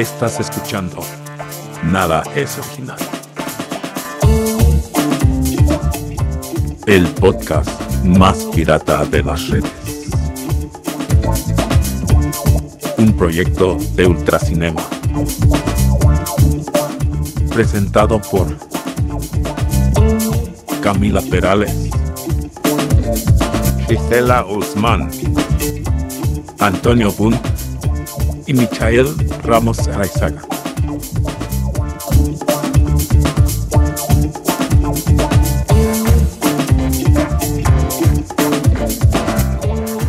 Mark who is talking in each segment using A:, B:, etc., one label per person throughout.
A: Estás escuchando. Nada es original. El podcast más pirata de las redes. Un proyecto de Ultracinema. Presentado por Camila Perales, Gisela Guzmán, Antonio Bunt y Michael Ramos Araizaga.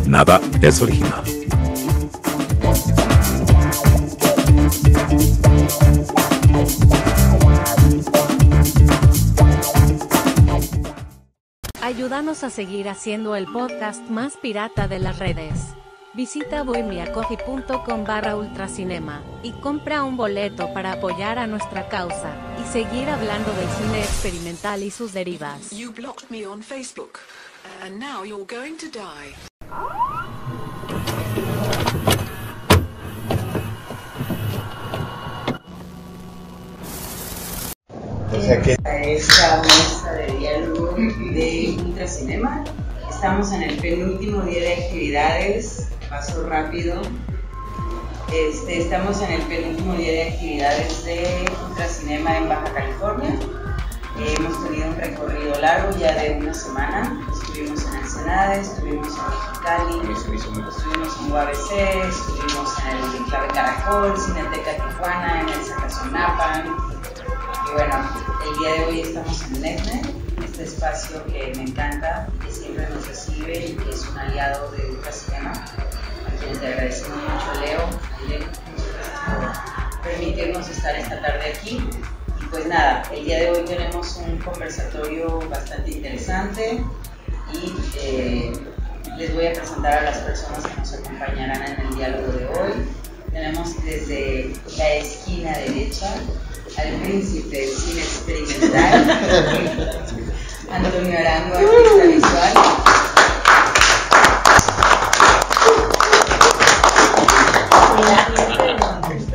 A: Nada es original.
B: Ayúdanos a seguir haciendo el podcast más pirata de las redes. Visita bohemiacoffee.com barra ultracinema y compra un boleto para apoyar a nuestra causa y seguir hablando del cine experimental y sus derivas.
C: You blocked me on Facebook, and now you're going to die.
D: O sea que
E: a esta mesa de diálogo de Ultracinema. Estamos en el penúltimo día de actividades, paso rápido. Este, estamos en el penúltimo día de actividades de Ultracinema en Baja California. Eh, hemos tenido un recorrido largo ya de una semana. Estuvimos en Ensenada, estuvimos en Mexicali, estuvimos en UABC, estuvimos en el Clave Caracol, Cineteca Tijuana, en el Zacazonapa, y bueno, el día de hoy estamos en NECNE, este espacio que me encanta, que siempre nos recibe y que es un aliado de Ultracinema, quienes le agradecemos mucho, Leo, a Leo, por permitirnos estar esta tarde aquí. Y pues nada, el día de hoy tenemos un conversatorio bastante interesante y eh, les voy a presentar a las personas que nos acompañarán en el diálogo de hoy. Tenemos desde la esquina derecha al príncipe del cine experimental, Antonio Arango, artista visual.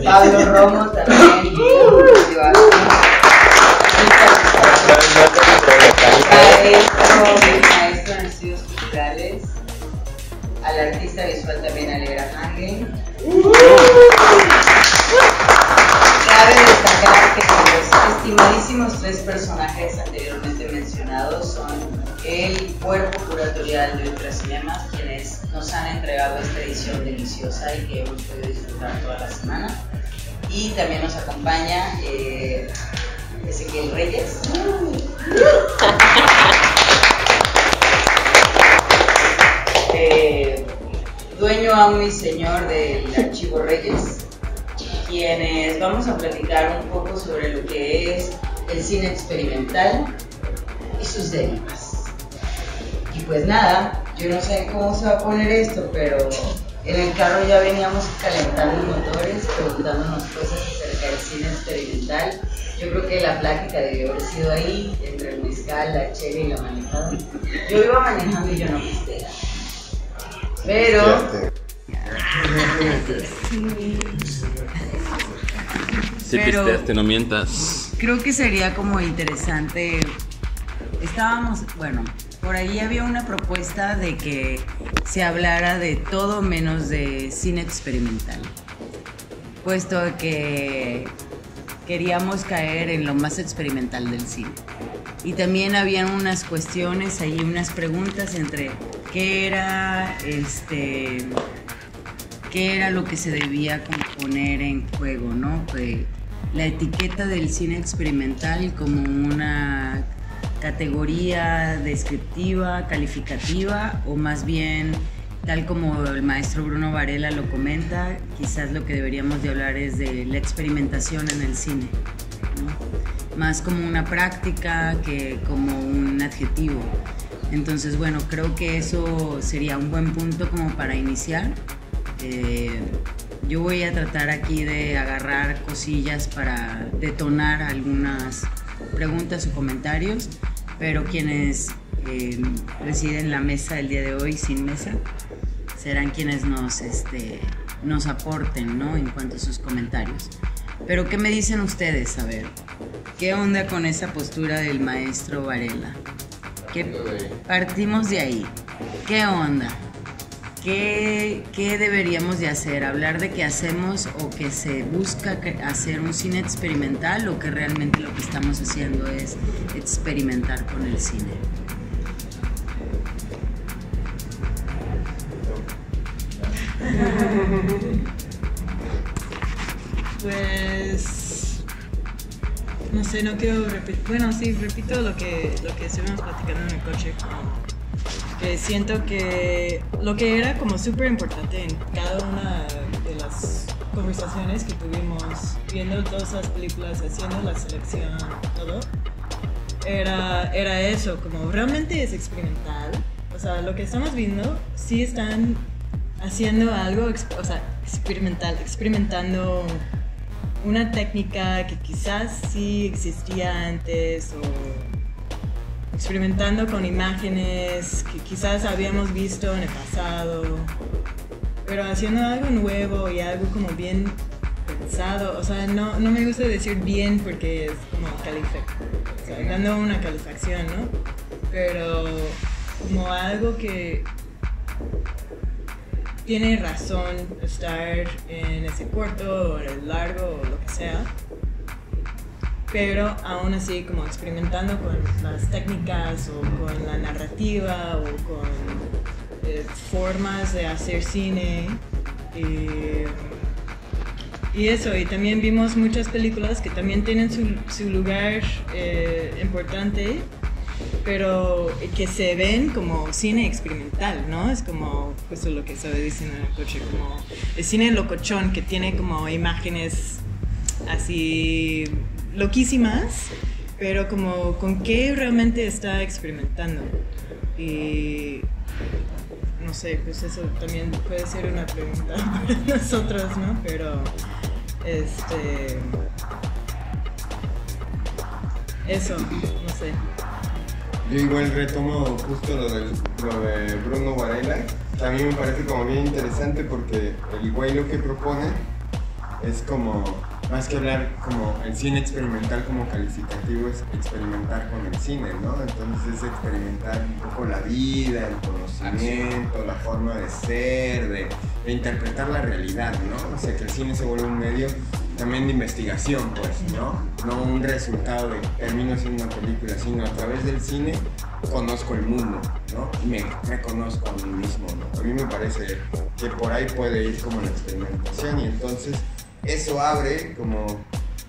E: Pablo Romo también. La semana. Y también nos acompaña eh, Ezequiel Reyes. Eh, dueño, amo y señor del Archivo Reyes quienes vamos a platicar un poco sobre lo que es el cine experimental y sus derivas. Y pues nada, yo no sé cómo se va a poner esto, pero en el carro ya veníamos calentando motores, preguntándonos cosas acerca del cine experimental. Yo creo que la plática debió haber sido ahí, entre el mezcal, la chela y la manejada. Yo iba manejando y yo no pistea. Pero...
F: Si
E: Pero-
F: pisteaste, no mientas.
E: Creo que sería como interesante. Estábamos, bueno, por ahí había una propuesta de que se hablara de todo menos de cine experimental. Puesto que queríamos caer en lo más experimental del cine. Y también habían unas cuestiones ahí, unas preguntas entre qué era este qué era lo que se debía poner en juego, ¿no? La etiqueta del cine experimental como una categoría descriptiva, calificativa, o más bien, tal como el maestro Bruno Varela lo comenta, quizás lo que deberíamos de hablar es de la experimentación en el cine, más como una práctica que como un adjetivo. Entonces, bueno, creo que eso sería un buen punto como para iniciar. Eh, yo voy a tratar aquí de agarrar cosillas para detonar algunas preguntas o comentarios, pero quienes eh, residen la mesa el día de hoy sin mesa serán quienes nos este, nos aporten, ¿no? En cuanto a sus comentarios. Pero ¿qué me dicen ustedes? A ver, ¿qué onda con esa postura del maestro Varela? ¿Qué partimos de ahí? ¿Qué onda? ¿Qué, ¿Qué deberíamos de hacer? ¿Hablar de que hacemos o que se busca hacer un cine experimental o que realmente lo que estamos haciendo es experimentar con el cine?
G: Pues no sé, no quiero repetir. Bueno, sí, repito lo que lo que estuvimos platicando en el coche. Que siento que lo que era como súper importante en cada una de las conversaciones que tuvimos viendo todas las películas, haciendo la selección, todo, era, era eso, como realmente es experimental. O sea, lo que estamos viendo sí están haciendo algo, o sea, experimental, experimentando una técnica que quizás sí existía antes o experimentando con imágenes que quizás habíamos visto en el pasado, pero haciendo algo nuevo y algo como bien pensado. O sea, no, no me gusta decir bien porque es como calific- o sea, dando una calefacción, ¿no? Pero como algo que tiene razón estar en ese corto o en el largo o lo que sea, pero aún así como experimentando con las técnicas o con la narrativa o con eh, formas de hacer cine. eh, y eso, y también vimos muchas películas que también tienen su, su lugar eh, importante, pero que se ven como cine experimental, ¿no? Es como justo lo que estaba diciendo en el coche, como el cine locochón que tiene como imágenes así loquísimas, pero como con qué realmente está experimentando. Y no sé, pues eso también puede ser una pregunta para nosotros, ¿no? Pero este eso, no sé.
H: Yo igual retomo justo lo, del- lo de Bruno Varela, mí me parece como bien interesante porque el güey lo que propone es como, más que hablar como el cine experimental como calificativo, es experimentar con el cine, ¿no? Entonces es experimentar un poco la vida, el conocimiento, la forma de ser, de, interpretar la realidad, ¿no? O sea, que el cine se vuelve un medio también de investigación, pues, ¿no? No un resultado de termino haciendo una película, sino a través del cine conozco el mundo, ¿no? Y me reconozco a mí mismo, ¿no? A mí me parece que por ahí puede ir como la experimentación y entonces eso abre como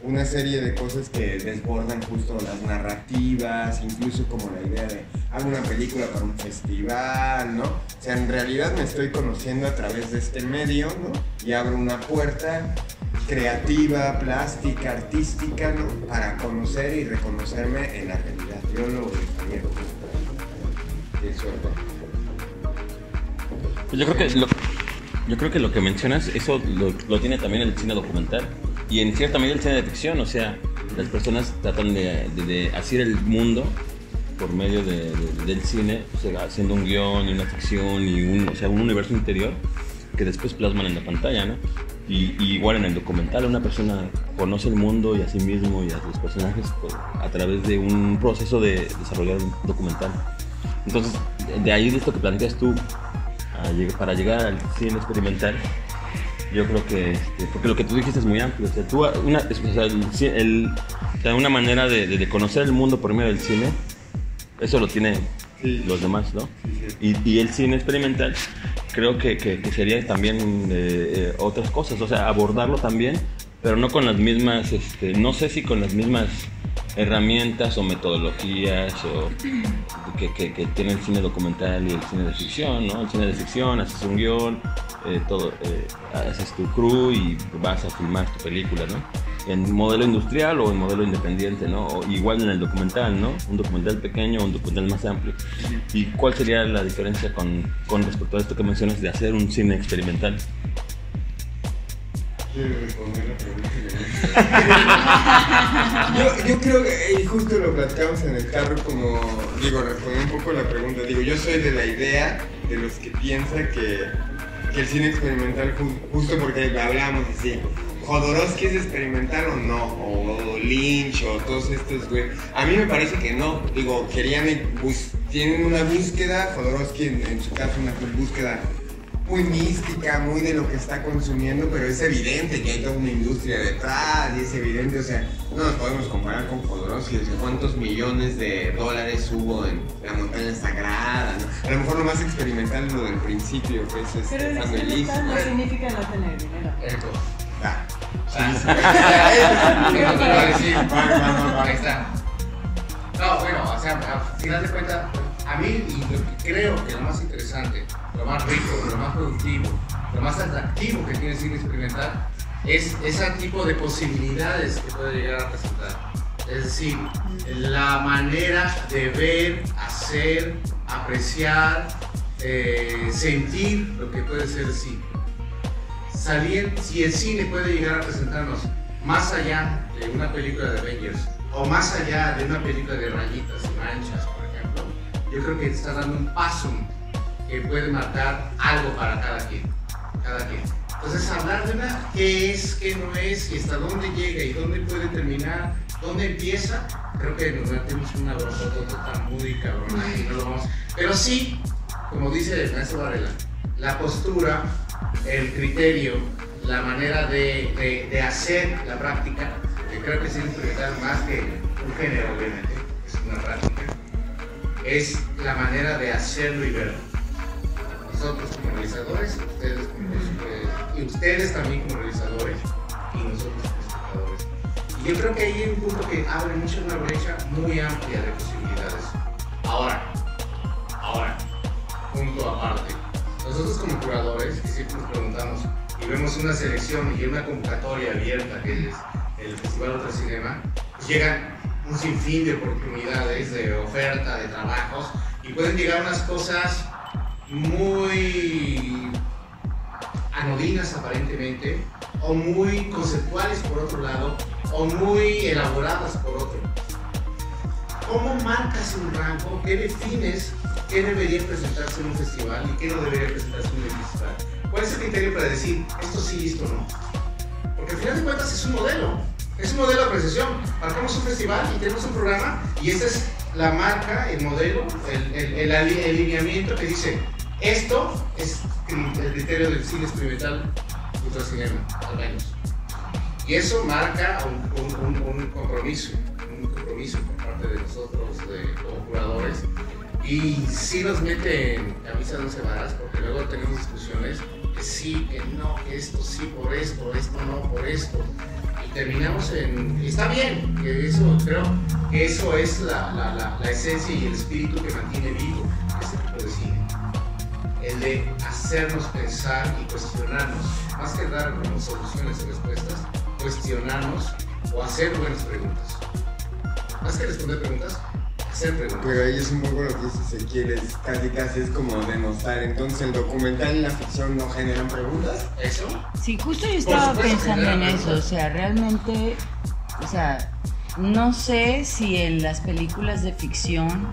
H: una serie de cosas que desbordan justo las narrativas, incluso como la idea de hago una película para un festival, ¿no? O sea, en realidad me estoy conociendo a través de este medio, ¿no? Y abro una puerta creativa, plástica, artística, ¿no? Para conocer y reconocerme en la realidad. Yo lo.
F: Pues yo creo que lo, yo creo que lo que mencionas, eso lo, tiene también el cine documental y en cierta medida el cine de ficción, o sea, las personas tratan de, hacer el mundo por medio de- de- del cine, haciendo un guion y una ficción y un, o sea, un universo interior que después plasman en la pantalla, ¿no? Y, igual en el documental una persona conoce el mundo y a sí mismo y a los personajes a través de un proceso de desarrollar un documental. Entonces, de ahí de esto que planteas tú, a para llegar al cine experimental, yo creo que, este, porque lo que tú dijiste es muy amplio, o sea, tú, una, es- o sea, el ci- el- o sea, una manera de, conocer el mundo por medio del cine, eso lo tienen
H: Sí.
F: los demás, ¿no? Y, y el cine experimental creo que, que- que sería también eh, eh, otras cosas, o sea, abordarlo también, pero no con las mismas, este, no sé si con las mismas herramientas o metodologías o que, que, que tiene el cine documental y el cine de ficción, ¿no? El cine de ficción, haces un guion, eh, todo, eh, haces tu crew y vas a filmar tu película, ¿no? En modelo industrial o en modelo independiente, ¿no? O igual en el documental, ¿no? Un documental pequeño o un documental más amplio. ¿Y cuál sería la diferencia con, con respecto a esto que mencionas de hacer un cine experimental?
H: Yo, yo creo que, y justo lo platicamos en el carro, como, digo, responder un poco la pregunta. Digo, yo soy de la idea de los que piensa que que el cine experimental, ju- justo porque hablábamos así, Jodorowsky es experimental o no, o Lynch o todos estos, güey. A mí me parece que no, digo, querían, tienen una búsqueda, Jodorowsky en, en su caso una búsqueda muy mística, muy de lo que está consumiendo, pero es evidente que hay toda una industria detrás y es evidente, o sea, no nos podemos comparar con Jodorowsky, o sea, cuántos millones de dólares hubo en la montaña sagrada, ¿no? A lo mejor lo más experimental es lo del principio, que es
G: Pero
H: este
G: el
H: San Luis.
G: experimental no significa no tener dinero.
H: Ah,
I: Ah. Ahí está. No, bueno, o sea, a final de cuentas, a mí y lo que creo que lo más interesante, lo más rico, lo más productivo, lo más atractivo que tiene el cine experimental es ese tipo de posibilidades que puede llegar a presentar. Es decir, la manera de ver, hacer, apreciar, eh, sentir lo que puede ser el cine salir, si el cine puede llegar a presentarnos más allá de una película de Avengers o más allá de una película de rayitas y manchas, por ejemplo, yo creo que está dando un paso que puede marcar algo para cada quien. Cada quien. Entonces, hablar de una qué es, qué no es y hasta dónde llega y dónde puede terminar, dónde empieza, creo que nos metemos una brocotota muy cabrona y no lo vamos. Pero sí, como dice el maestro Varela, la postura, el criterio, la manera de, hacer la práctica, que creo que es experimental más que un género, obviamente, es una práctica, es la manera de hacerlo y verlo. Nosotros como realizadores, ustedes como eh, y ustedes también como realizadores, y nosotros como espectadores. Y yo creo que ahí hay un punto que abre mucho una brecha muy amplia de posibilidades. Ahora, ahora, punto aparte. Nosotros como curadores, que siempre nos preguntamos y vemos una selección y una convocatoria abierta que es el Festival Ultra Cinema, pues llegan un sinfín de oportunidades, de oferta, de trabajos, y pueden llegar unas cosas muy anodinas aparentemente, o muy conceptuales por otro lado, o muy elaboradas por otro. ¿Cómo marcas un rango? ¿Qué defines qué debería presentarse en un festival y qué no debería presentarse en un festival? ¿Cuál es el criterio para decir esto sí y esto no? Porque al final de cuentas es un modelo, es un modelo de apreciación. Marcamos un festival y tenemos un programa y esta es la marca, el modelo, el, el, el ali- el lineamiento que dice esto es el criterio del cine experimental ultracinema, al menos. Y eso marca un, compromiso, un compromiso por parte de nosotros de, como curadores. Y sí nos mete en camisa de once varas, porque luego tenemos discusiones que sí, que no, esto sí por esto, esto no por esto. Y terminamos en... Está bien, que eso, creo que eso es la, la- esencia y el espíritu que mantiene vivo este tipo de cine de hacernos pensar y cuestionarnos, más que dar soluciones y respuestas, cuestionarnos o hacer buenas preguntas. Más que responder preguntas, hacer preguntas.
H: Pero ahí es un poco lo que dice Ezequiel, es casi casi es como denostar. Entonces el documental y la ficción no generan preguntas.
I: ¿Eso?
E: Sí, justo yo estaba pensando en eso, o sea, realmente, o sea, no sé si en las películas de ficción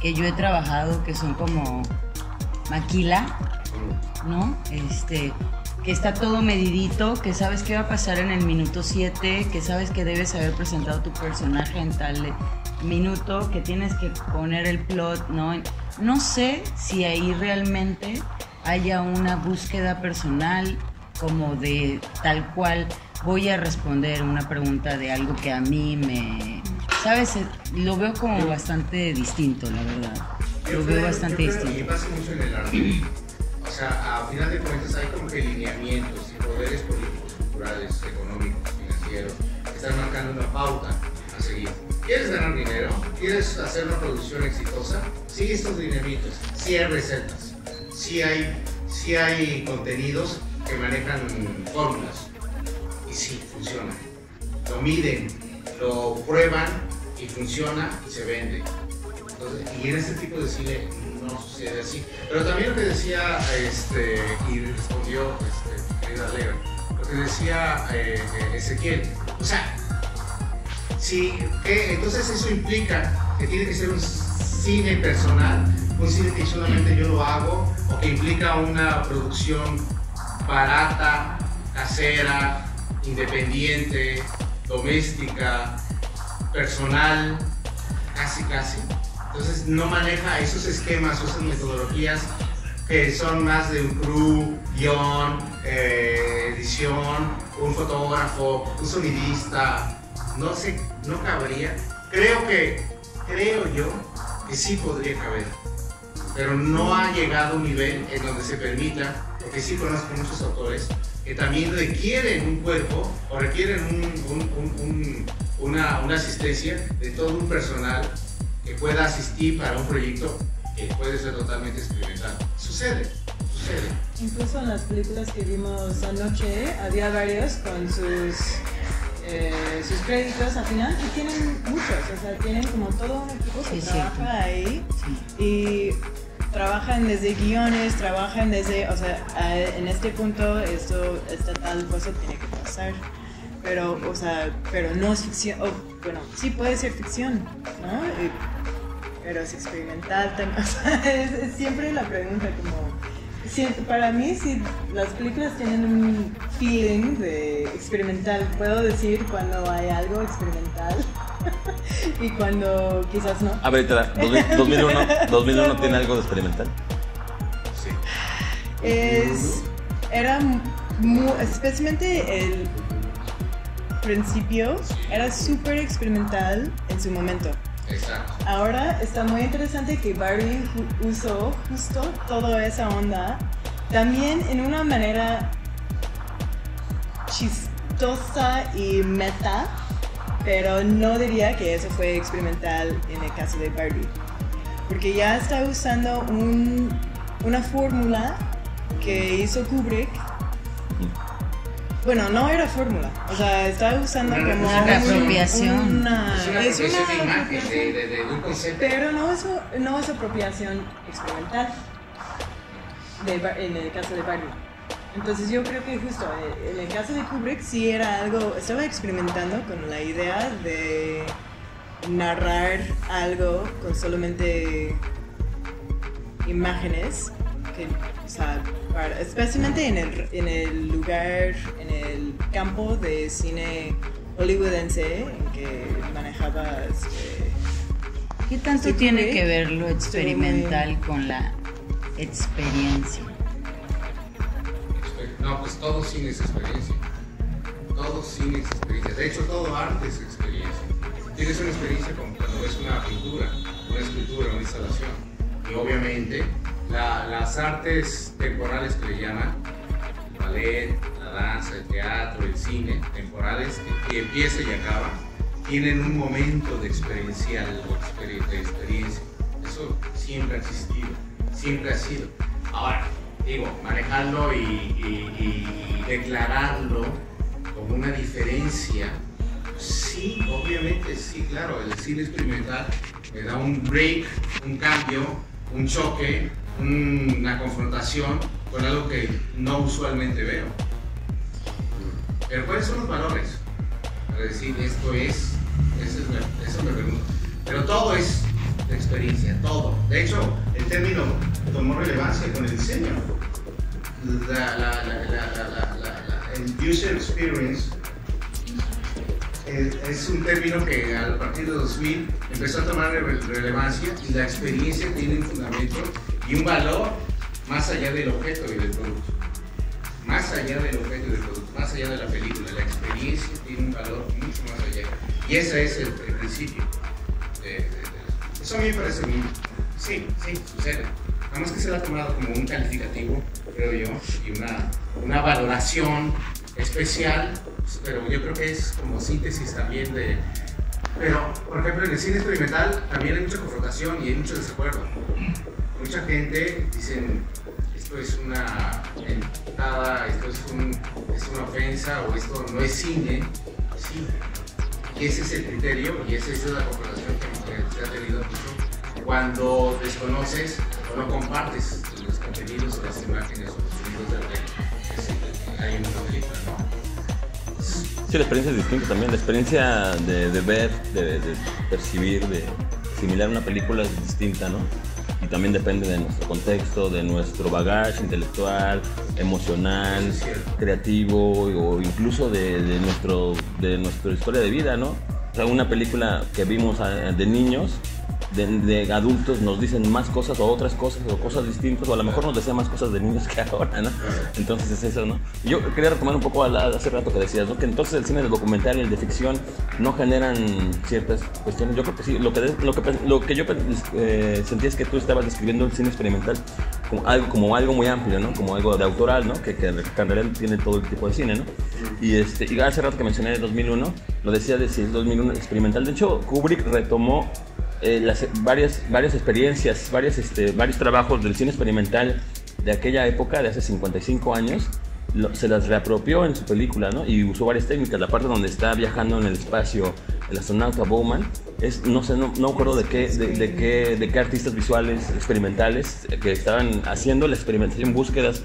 E: que yo he trabajado, que son como Maquila, ¿no? Este, que está todo medidito, que sabes qué va a pasar en el minuto 7, que sabes que debes haber presentado tu personaje en tal minuto, que tienes que poner el plot, ¿no? No sé si ahí realmente haya una búsqueda personal como de tal cual voy a responder una pregunta de algo que a mí me... ¿Sabes? Lo veo como bastante distinto, la verdad.
I: Yo
E: Lo veo bastante distinto.
I: pasa mucho en el arte. O sea, a final de cuentas hay como que lineamientos y poderes políticos, culturales, económicos, financieros, que están marcando una pauta a seguir. ¿Quieres ganar dinero? ¿Quieres hacer una producción exitosa? Sigue estos lineamientos. Sí hay recetas, sí hay, sí hay contenidos que manejan fórmulas. Y sí, funciona. Lo miden, lo prueban y funciona y se vende. Y en este tipo de cine no sucede así. Pero también lo que decía, este, y respondió este, querida Leo, lo que decía eh, eh, Ezequiel, o sea, sí, que entonces eso implica que tiene que ser un cine personal, un cine que solamente yo lo hago, o que implica una producción barata, casera, independiente, doméstica, personal, casi casi. Entonces no maneja esos esquemas esas metodologías que son más de un crew, guion, eh, edición, un fotógrafo, un sonidista. No sé, no cabría. Creo que, creo yo, que sí podría caber. Pero no ha llegado a un nivel en donde se permita, porque sí conozco muchos autores que también requieren un cuerpo o requieren un- un- un- un- una, una asistencia de todo un personal que pueda asistir para un proyecto que puede ser totalmente experimental. Sucede, sucede.
G: Incluso en las películas que vimos anoche había varios con sus eh, sus créditos al final y tienen muchos, o sea, tienen como todo un equipo que
E: Sí,
G: trabaja
E: cierto.
G: ahí y trabajan desde guiones, trabajan desde, o sea, en este punto esto, esta tal cosa tiene que pasar. Pero, o sea, pero no es ficción, bueno, sí puede ser ficción, ¿no? Y- pero es experimental también, o sea, es, es siempre la pregunta como... si- para mí, si las películas tienen un feeling de experimental, puedo decir cuando hay algo experimental y cuando quizás no.
F: A ver, Tara, 2001, 2001 tiene algo de experimental.
I: Sí.
G: es era mu- especialmente el principio era súper experimental en su momento
I: Exacto.
G: ahora está muy interesante que Barbie ju- usó justo toda esa onda también en una manera chistosa y meta pero no diría que eso fue experimental en el caso de Barbie porque ya está usando un- una fórmula que hizo Kubrick. Bueno, no era fórmula, o sea, estaba usando
I: Una
G: como
E: Una reapropiación.
G: una-
I: es una
G: es
I: apropiación
G: una
I: de imagen,
G: apropiación,
I: de, de- de un concepto.
G: pero no es, no es apropiación experimental en el caso de Barbie. Entonces yo creo que justo eh, en el caso de Kubrick sí era algo, estaba experimentando con la idea de narrar algo con solamente imágenes, que, o sea, para- especialmente en el, en el lugar, en el campo de cine hollywoodense en que manejaba este,
E: ¿Qué tanto
G: Sí,
E: tiene que ver lo experimental con la experiencia?
I: No, pues todo cine es experiencia. Todo cine es experiencia. De hecho, todo arte es experiencia. Tienes una experiencia como cuando ves una pintura, una escultura, una instalación. Y obviamente, la- las artes temporales que le llaman, el ballet, la danza, el teatro, el cine, temporales, que, que empieza y acaba, tienen un momento de experiencial de experiencia. Eso siempre ha existido, siempre ha sido. Ahora, digo, manejarlo y, y- declararlo como una diferencia, sí, obviamente, sí, claro, el cine experimental me da un break, un cambio, un choque, una confrontación con algo que no usualmente veo. Pero ¿cuáles son los valores? Para decir esto es, eso, es la- eso me pregunto. Pero todo es experiencia, todo. De hecho, el término tomó relevancia con el diseño. La- la- la- el user experience es, es un término que a partir de 2000 empezó a tomar re- relevancia y la experiencia tiene un fundamento y un valor más allá del objeto y del producto. Más allá del objeto y del producto, más allá de la película. La experiencia tiene un valor mucho más allá. Y ese es el, principio. eso a mí me parece muy... Sí, sí, sucede. Nada más que se lo ha tomado como un calificativo, creo yo, y una, una valoración especial, pero yo creo que es como síntesis también de... Pero, por ejemplo, en el cine experimental también hay mucha confrontación y hay mucho desacuerdo. Mucha gente dicen, esto es una entrada, esto es, un- una ofensa o esto no es cine. Sí. Y ese es el criterio y esa es la confrontación que, se ha tenido mucho cuando desconoces o no compartes los contenidos las imágenes o los sonidos de es- hay una película, ¿no?
F: Sí, la experiencia es distinta también. La experiencia de, ver, de, de percibir, de asimilar una película es distinta, ¿no? Y también depende de nuestro contexto, de nuestro bagaje intelectual, emocional, creativo o incluso de, nuestro, de nuestra historia de vida, ¿no? O sea, una película que vimos de niños de, de adultos nos dicen más cosas o otras cosas o cosas distintas o a lo mejor nos decían más cosas de niños que ahora, ¿no? Entonces es eso, ¿no? Yo quería retomar un poco a la- hace rato que decías, ¿no? Que entonces el cine de documental y el de ficción no generan ciertas cuestiones. Yo creo que sí, lo que, lo que, lo que yo eh, sentía es que tú estabas describiendo el cine experimental como algo, como algo muy amplio, ¿no? Como algo de autoral, ¿no? Que, que en realidad tiene todo el tipo de cine, ¿no? Y, este, y hace rato que mencioné 2001, lo decía de si es 2001 experimental. De hecho, Kubrick retomó eh, las, varias, varias experiencias, varias, este, varios trabajos del cine experimental de aquella época, de hace 55 años, lo- se las reapropió en su película, ¿no? Y usó varias técnicas. La parte donde está viajando en el espacio el astronauta Bowman, es, no sé, no, no me acuerdo de qué, de, de qué, de qué artistas visuales experimentales que estaban haciendo la experimentación, búsquedas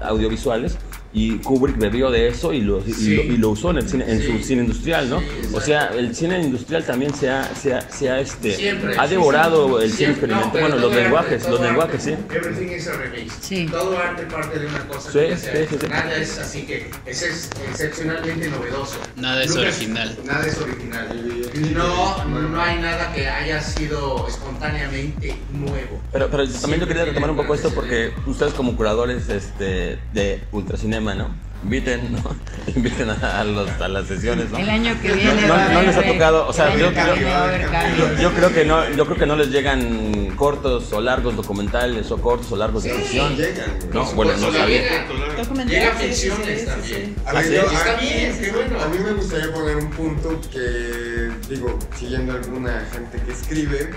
F: audiovisuales. Y Kubrick bebió de eso y lo, y
I: Sí.
F: lo, y lo usó en, el cine, en
I: Sí.
F: su cine industrial, ¿no?
I: Sí,
F: o sea, el cine industrial también se ha, se ha, se ha, este,
I: Siempre.
F: ha devorado el cine experimental.
I: No,
F: bueno, los lenguajes, los lenguajes, sí.
I: Everything is a remix.
E: Sí.
I: Todo arte parte de una cosa
F: Sí,
I: que ya se ha
F: sí,
I: hecho.
F: sí, sí.
I: Nada es así que ese es excepcionalmente novedoso.
J: Nada es original.
I: Nada es original. No, no hay nada que haya sido espontáneamente nuevo.
F: Pero, pero también yo quería retomar un poco esto porque ustedes como curadores este, de Ultracinema, ¿no? Inviten, ¿no? Inviten a, a los- a las sesiones, ¿no?
E: El año que viene
F: no, les ha tocado, o sea, yo, creo que no, yo creo que no les llegan cortos o largos documentales o cortos o largos de ficción.
H: llegan.
F: No, bueno, no sabía.
I: llega-
G: Documental,
I: Llega
G: sí, sí,
I: ficciones también.
G: sí, sí.
H: A
F: ¿Ah,
H: ver,
F: sí?
H: yo-
I: Está
H: a-
I: bien, qué bueno.
H: A mí me gustaría poner un punto que, digo, siguiendo alguna gente que escribe,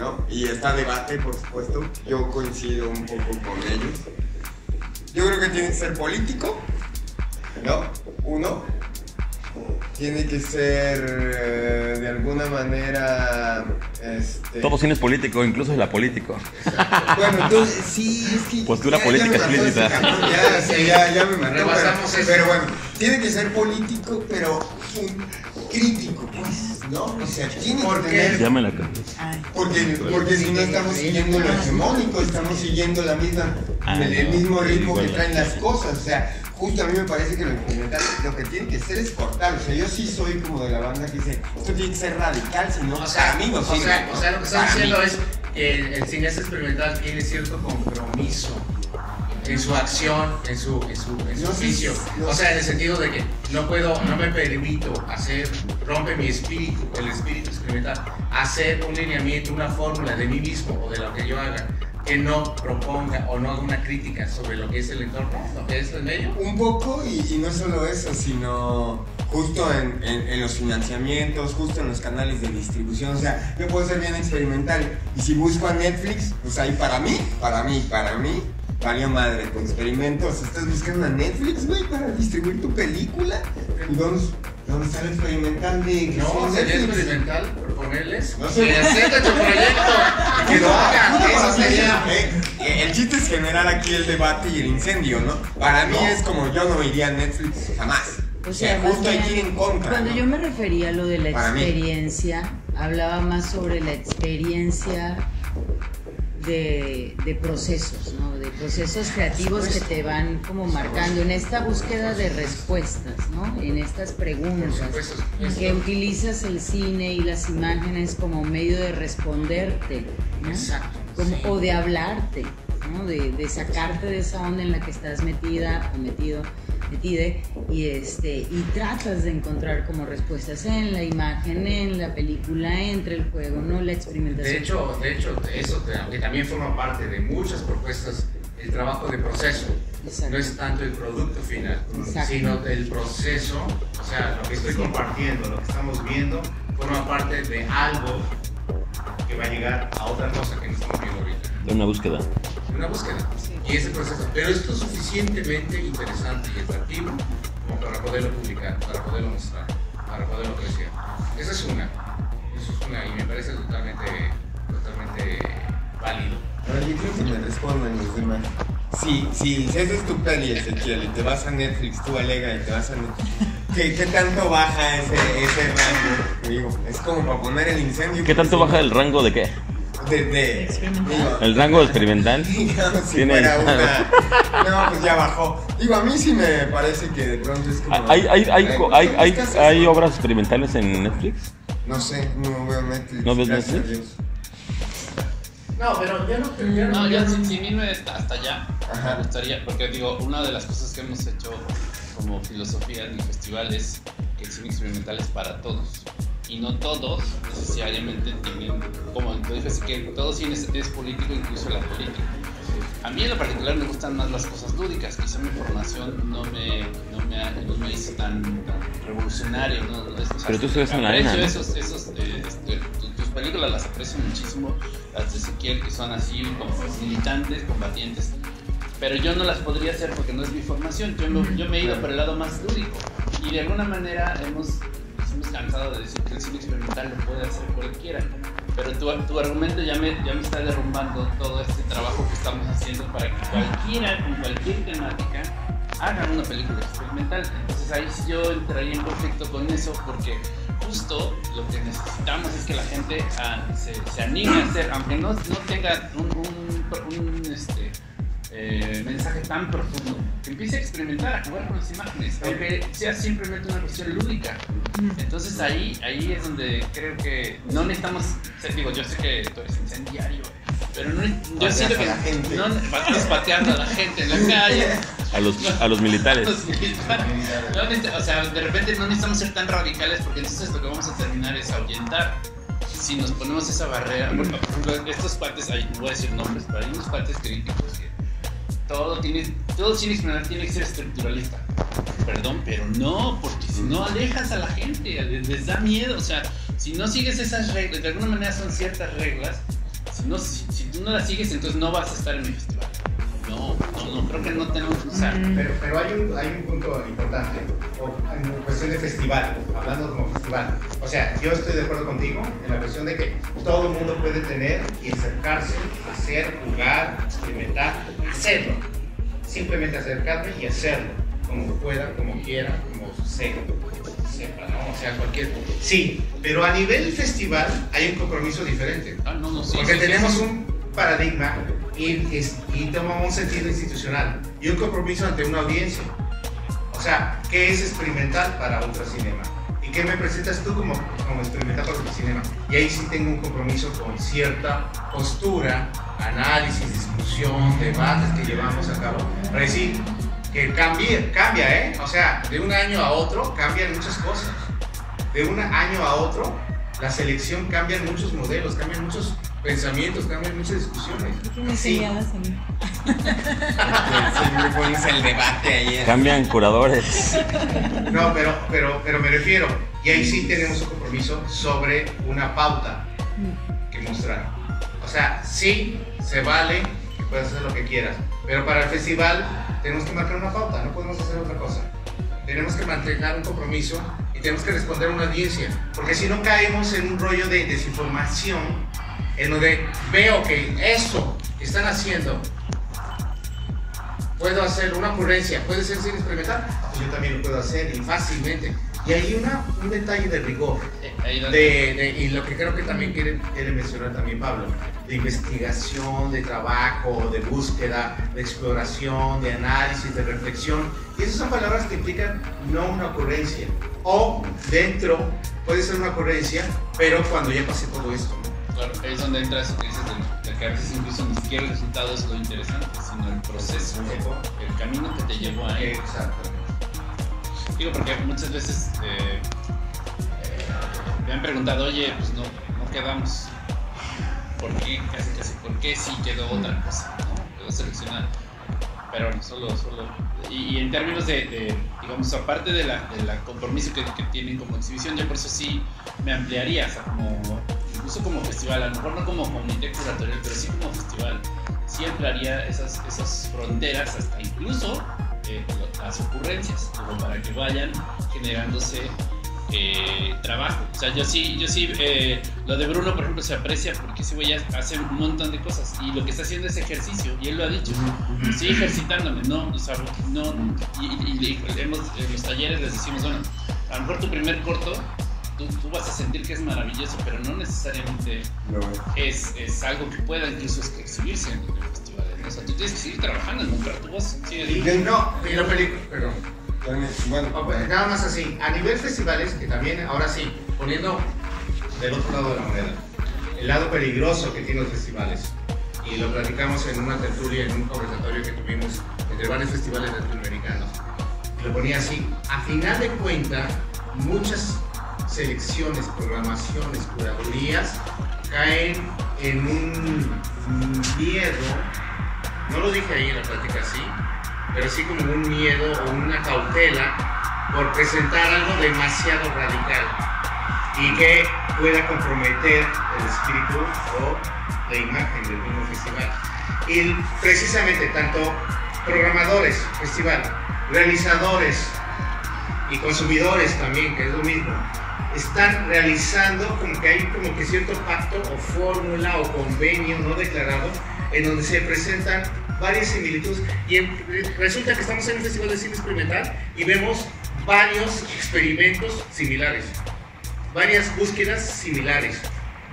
H: ¿no? Y está debate, por supuesto, yo coincido un poco con ellos. Yo creo que tiene que ser político, ¿no? Uno. Tiene que ser eh, de alguna manera. Este,
F: Todo cine es político, incluso la político.
H: Bueno, entonces sí, es que.
F: Postura
H: ya-
F: política explícita.
H: Ya, sí, ya, ya me.
I: Rebasamos
H: pero, pero bueno, tiene que ser político, pero crítico, pues, ¿no? O sea, tiene
I: ¿Por
H: que tener.
F: Ya me la
E: Ay.
H: Porque, porque si no estamos siguiendo lo hegemónico, estamos siguiendo la misma,
F: Ah,
H: el,
F: no,
H: mismo ritmo que traen las cosas. O sea, justo a mí me parece que lo experimental lo que tiene que ser es cortar. O sea, yo sí soy como de la banda que dice, esto tiene que ser radical, si no,
I: O sea,
H: para mí no
I: o
H: sirve,
I: sea,
H: ¿no?
I: o sea, lo que están diciendo es que el, el cineasta experimental tiene cierto compromiso en su acción, en su, en su, en su oficio. o sea, en el sentido de que no puedo, no me permito hacer, rompe mi espíritu, el espíritu experimental, hacer un lineamiento, una fórmula de mí mismo o de lo que yo haga que no proponga o no haga una crítica sobre lo que es el entorno, lo que es el medio.
H: Un poco, y, y no solo eso, sino justo en, en- en los financiamientos, justo en los canales de distribución. O sea, yo puedo ser bien experimental. Y si busco a Netflix, pues ahí para mí, para mí, para mí, valió madre tu experimento. Sea, estás buscando a Netflix, güey, para distribuir tu película. ¿Y dónde, dónde está el experimental de que
I: No, sería
H: Netflix?
I: experimental
H: No sé.
I: que acepten tu proyecto y que lo hagan. Eso sería.
H: El chiste es generar aquí el debate y el incendio, ¿no? Para mí es como yo no iría a Netflix jamás.
E: O sea,
H: justo hay que ir
E: bien,
H: en contra.
E: Cuando
H: ¿no?
E: yo me refería a lo de la
H: Para mí.
E: experiencia, hablaba más sobre la experiencia de, de procesos, ¿no? De procesos creativos que te van como marcando en esta búsqueda de respuestas, ¿no? En estas preguntas. Que utilizas el cine y las imágenes como medio de responderte, ¿no? Como-. O de hablarte, ¿no? De, de sacarte de esa onda en la que estás metida o metido, y, este, y tratas de encontrar como respuestas en la imagen, en la película, entre el juego, ¿no? La experimentación.
I: De hecho, de hecho, eso te- que también forma parte de muchas propuestas, el trabajo de proceso.
E: Exacto.
I: No es tanto el producto final,
E: Exacto.
I: sino el proceso, o sea, lo que estoy compartiendo, lo que estamos viendo, forma parte de algo que va a llegar a otra cosa que no estamos viendo ahorita.
F: De una búsqueda.
I: Una búsqueda. Y ese proceso. Pero esto es suficientemente interesante y atractivo como para poderlo publicar, para poderlo mostrar, para poderlo crecer. Esa es una. Eso es una y me parece totalmente, totalmente válido.
H: A ver, yo creo que me respondan los demás. Sí, sí, si esa es tu peli, Ezequiel, y te vas a Netflix, tú alega y te vas a Netflix. ¿Qué, qué tanto baja ese, ese rango? Digo, es como para poner el incendio.
F: ¿Qué tanto baja el rango de qué?
H: De, de-
G: Experimental.
H: digo,
F: El rango experimental
H: digamos, si
F: tiene.
H: fuera una. No, pues ya bajó. Digo, a mí sí me parece que de pronto es como.
F: ¿Hay, hay, hay, hay,
H: ¿tú
F: hay,
H: buscas
F: hay
H: eso?
F: obras experimentales en Netflix?
H: No sé, no veo Netflix.
F: ¿No ves Netflix?
H: Dios.
I: No, pero ya no. Ya
J: No,
I: ya
J: yo sin, sin irme hasta allá,
H: Ajá.
J: me gustaría, porque digo, una de las cosas que hemos hecho como filosofía en el festival es que el cine experimental es para todos. Y no todos necesariamente tienen, como tú dices, que todo cine es, político, incluso la política. A mí en lo particular me gustan más las cosas lúdicas, quizá mi formación no me, no me, no me hizo tan, tan revolucionario. ¿no? O sea,
F: Pero tú estudias en la
J: aprecio
F: ENA, ¿no?
J: esos, esos, eh, este, tu- tus películas las aprecio muchísimo, las de Ezequiel que son así como militantes, combatientes, pero yo no las podría hacer porque no es mi formación, yo, no- yo me he ido por el lado más lúdico y de alguna manera hemos, hemos cansado de decir que el cine experimental lo puede hacer cualquiera, pero tu, tu argumento ya me, ya me está derrumbando todo este trabajo que estamos haciendo para que cualquiera, con cualquier temática, haga una película experimental. Entonces ahí yo entraría en conflicto con eso porque justo lo que necesitamos es que la gente ah, se, se anime a hacer, aunque no, no tenga un- un, este, eh, mensaje tan profundo, que empiece a experimentar, a jugar con las imágenes, aunque sea simplemente una cuestión lúdica. Entonces ahí, ahí es donde creo que no necesitamos, o sea, digo, yo sé que tú eres incendiario, pero no, yo
H: Pateas
J: siento
H: a
J: que
H: la gente.
J: no estás pateando a la gente en la calle.
F: A los, a los militares.
J: Los militares. No o sea, de repente no necesitamos ser tan radicales porque entonces lo que vamos a terminar es ahuyentar. Si nos ponemos esa barrera, por ejemplo, estos cuates, hay- no voy a decir nombres, pero hay unos cuates críticos que todo tiene, todo tiene que ser estructuralista. Perdón, pero no, porque si no alejas a la gente, les, les da miedo. O sea, si no sigues esas reglas, de alguna manera son ciertas reglas. Si, no, si, si tú no las sigues, entonces no vas a estar en el festival. No, no, no, creo que no tenemos que usar.
I: Pero, pero hay, un, hay un punto importante, o en cuestión de festival, hablando como festival. O sea, yo estoy de acuerdo contigo en la cuestión de que todo el mundo puede tener y acercarse, hacer, jugar, experimentar, hacerlo. Simplemente acercarme y hacerlo, como pueda, como quiera, como sepa, sepa, ¿no? O sea, cualquier... Sí, pero a nivel festival hay un compromiso diferente.
J: Ah, no, no, sí,
I: Porque
J: sí, sí,
I: tenemos
J: sí.
I: un paradigma y, toma un sentido institucional y un compromiso ante una audiencia. O sea, ¿qué es experimental para Ultracinema? ¿Y qué me presentas tú como, como experimental para Ultracinema? Y ahí sí tengo un compromiso con cierta postura, análisis, discusión, debates que llevamos a cabo para decir que cambia, ¿eh? O sea, de un año a otro cambian muchas cosas. De un año a otro, la selección cambian muchos modelos, cambian muchos pensamientos, cambian muchas discusiones.
G: ¿Qué me
I: Sí.
H: Siempre pones el debate ahí.
F: Cambian curadores.
I: No, pero, pero, pero me refiero, y ahí sí tenemos un compromiso sobre una pauta que mostrar. O sea, sí se vale que puedes hacer lo que quieras, pero para el festival tenemos que marcar una pauta, no podemos hacer otra cosa. Tenemos que mantener un compromiso y tenemos que responder a una audiencia, porque si no caemos en un rollo de desinformación, en donde veo que eso que están haciendo puedo hacer una ocurrencia, puede ser sin experimental, pues yo también lo puedo hacer y fácilmente. Y hay una, un detalle de rigor,
J: Eh,
I: de, de- y lo que creo que también quiere, quiere mencionar también Pablo, de investigación, de trabajo, de búsqueda, de exploración, de análisis, de reflexión. Y esas son palabras que implican no una ocurrencia. O dentro puede ser una ocurrencia, pero cuando ya pasé todo esto.
J: Es donde entra eso que dices de, de que a veces incluso ni siquiera el resultado es lo interesante, sino el proceso, el camino que te llevó ahí.
I: Exacto.
J: Digo, porque muchas veces eh, eh, me han preguntado, oye, pues no, no quedamos. ¿Por qué? Casi, casi, ¿por qué sí quedó otra cosa? ¿no? Quedó seleccionada. Pero no, solo, solo. Y, y en términos de, de, digamos, aparte de la, de la compromiso que, que tienen como exhibición, yo por eso sí me ampliaría, o sea, como, incluso como festival, a lo mejor no como comité curatorial, pero sí como festival. Sí ampliaría esas, esas fronteras hasta incluso eh, las ocurrencias, como para que vayan generándose eh, trabajo. O sea, yo sí, yo sí, eh, lo de Bruno, por ejemplo, se aprecia porque ese güey hace un montón de cosas y lo que está haciendo es ejercicio, y él lo ha dicho. Sí, ejercitándome, no, o sea, no, y, y- y hemos, en los talleres les decimos, bueno, a lo mejor tu primer corto tú, tú vas a sentir que es maravilloso, pero no necesariamente
H: No,
J: es, es algo que pueda incluso exhibirse en el festival. O sea, tú tienes que seguir trabajando en montar tu voz. Sí,
I: Y, no, y la película, perdón.
H: bueno,
I: Nada más así, a nivel festivales, que también, ahora sí, poniendo del otro lado de la moneda, el lado peligroso que tienen los festivales, y lo platicamos en una tertulia, en un conversatorio que tuvimos entre varios festivales latinoamericanos, lo ponía así, a final de cuentas, muchas selecciones, programaciones, curadurías caen en un miedo, no lo dije ahí en la plática así, pero sí como un miedo o una cautela por presentar algo demasiado radical y que pueda comprometer el espíritu o la imagen del mismo festival. Y precisamente tanto programadores, festival, realizadores y consumidores también, que es lo mismo, están realizando como que hay como que cierto pacto o fórmula o convenio no declarado en donde se presentan varias similitudes y resulta que estamos en un festival de cine experimental y vemos varios experimentos similares, varias búsquedas similares,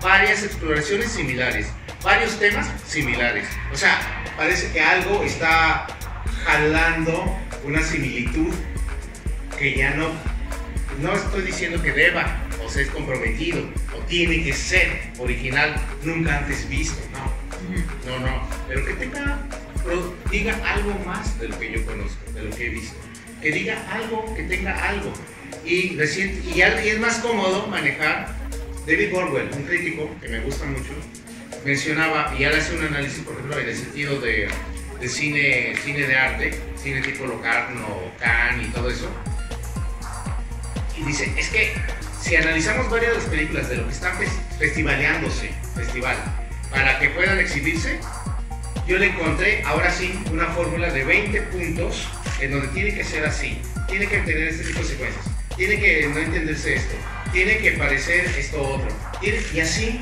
I: varias exploraciones similares, varios temas similares. O sea, parece que algo está jalando una similitud que ya no, no estoy diciendo que deba o sea es comprometido o tiene que ser original, nunca antes visto, no, no, no, pero que tenga, pero diga algo más de lo que yo conozco, de lo que he visto, que diga algo, que tenga algo. Y, al- y es más cómodo manejar, David Borwell, un crítico que me gusta mucho, mencionaba, y él hace un análisis, por ejemplo, en el sentido de, de cine, cine de arte, cine tipo Locarno, Cannes y todo eso, dice, es que si analizamos varias de las películas de lo que están fes- festivaleándose, festival, para que puedan exhibirse, yo le encontré ahora sí una fórmula de 20 puntos en donde tiene que ser así, tiene que tener este tipo de secuencias, tiene que no entenderse esto, tiene que parecer esto otro, y así.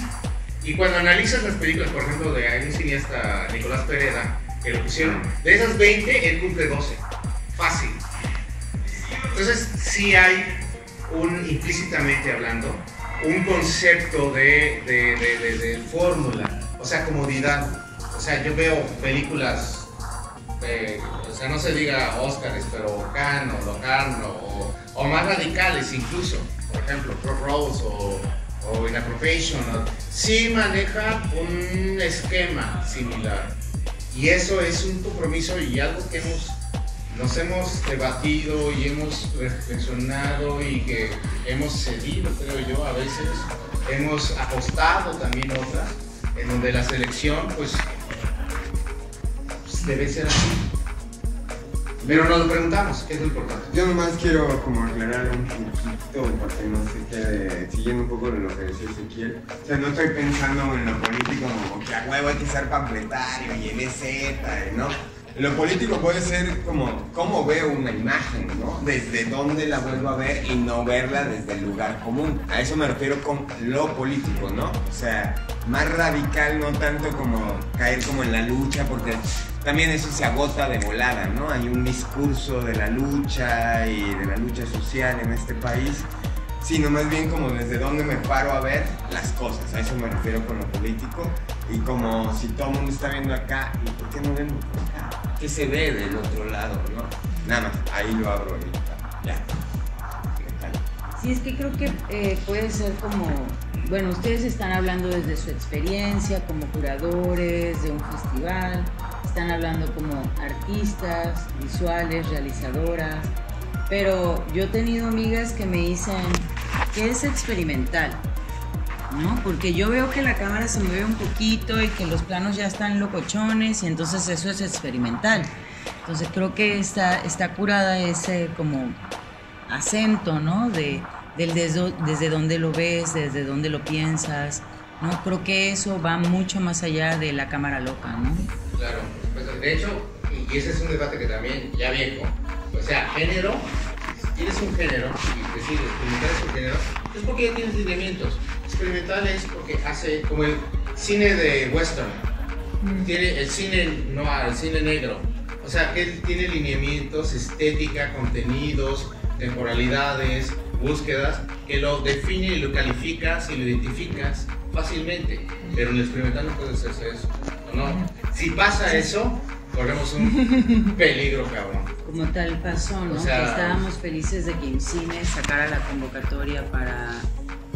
I: Y cuando analizas las películas, por ejemplo, de un cineasta, Nicolás Pereda, que lo pusieron, de esas 20, él cumple 12. Fácil. Entonces, sí hay un, implícitamente hablando, un concepto de, fórmula, o sea, comodidad. O sea, yo veo películas, eh, o sea, no se diga Óscares, pero Cannes o Locarno, o, o más radicales incluso, por ejemplo, Crossroads o, o In Appropriation, ¿no? sí maneja un esquema similar. Y eso es un compromiso y algo que hemos nos hemos debatido y hemos reflexionado y que hemos cedido, creo yo, a veces. Hemos apostado también otras, en donde la selección, pues, pues, debe ser así. Pero nos lo preguntamos, ¿qué es lo importante?
H: Yo nomás quiero como aclarar un poquito para que no se quede siguiendo un poco de lo que decía Ezequiel. O sea, no estoy pensando en lo político como que a huevo hay que ser pampletario y el EZ, ¿no? Lo político puede ser como cómo veo una imagen, ¿no? Desde dónde la vuelvo a ver y no verla desde el lugar común. A eso me refiero con lo político, ¿no? O sea, más radical, no tanto como caer como en la lucha, porque también eso se agota de volada, ¿no? Hay un discurso de la lucha y de la lucha social en este país, sino más bien como desde dónde me paro a ver las cosas. A eso me refiero con lo político y como si todo el mundo está viendo acá, ¿y por qué no por acá? ¿Qué se ve del otro lado, no? Nada más, ahí lo abro ahorita. Ya.
E: Sí, es que creo que eh, puede ser como, bueno, ustedes están hablando desde su experiencia como curadores de un festival, están hablando como artistas, visuales, realizadoras, pero yo he tenido amigas que me dicen que es experimental, ¿no? Porque yo veo que la cámara se mueve un poquito y que los planos ya están locochones y entonces eso es experimental. Entonces creo que está, está curada ese como acento, ¿no? De, del desde, desde dónde lo ves, desde dónde lo piensas, ¿no? Creo que eso va mucho más allá de la cámara loca, ¿no?
I: Claro, pues, de hecho, y ese es un debate que también ya viejo, o sea, género, tienes un género y decides experimentar es un género, es porque ya tienes lineamientos. Experimental es porque hace como el cine de western, tiene el cine noir, el cine negro, o sea, que él tiene lineamientos, estética, contenidos, temporalidades, búsquedas, que lo define y lo calificas y lo identificas fácilmente. Pero en el experimental no puedes hacer eso. ¿o ¿no? Si pasa eso, corremos un peligro, cabrón.
E: Como tal pasó, ¿no?
I: O sea,
E: que estábamos felices de que IMCINE sacara la convocatoria para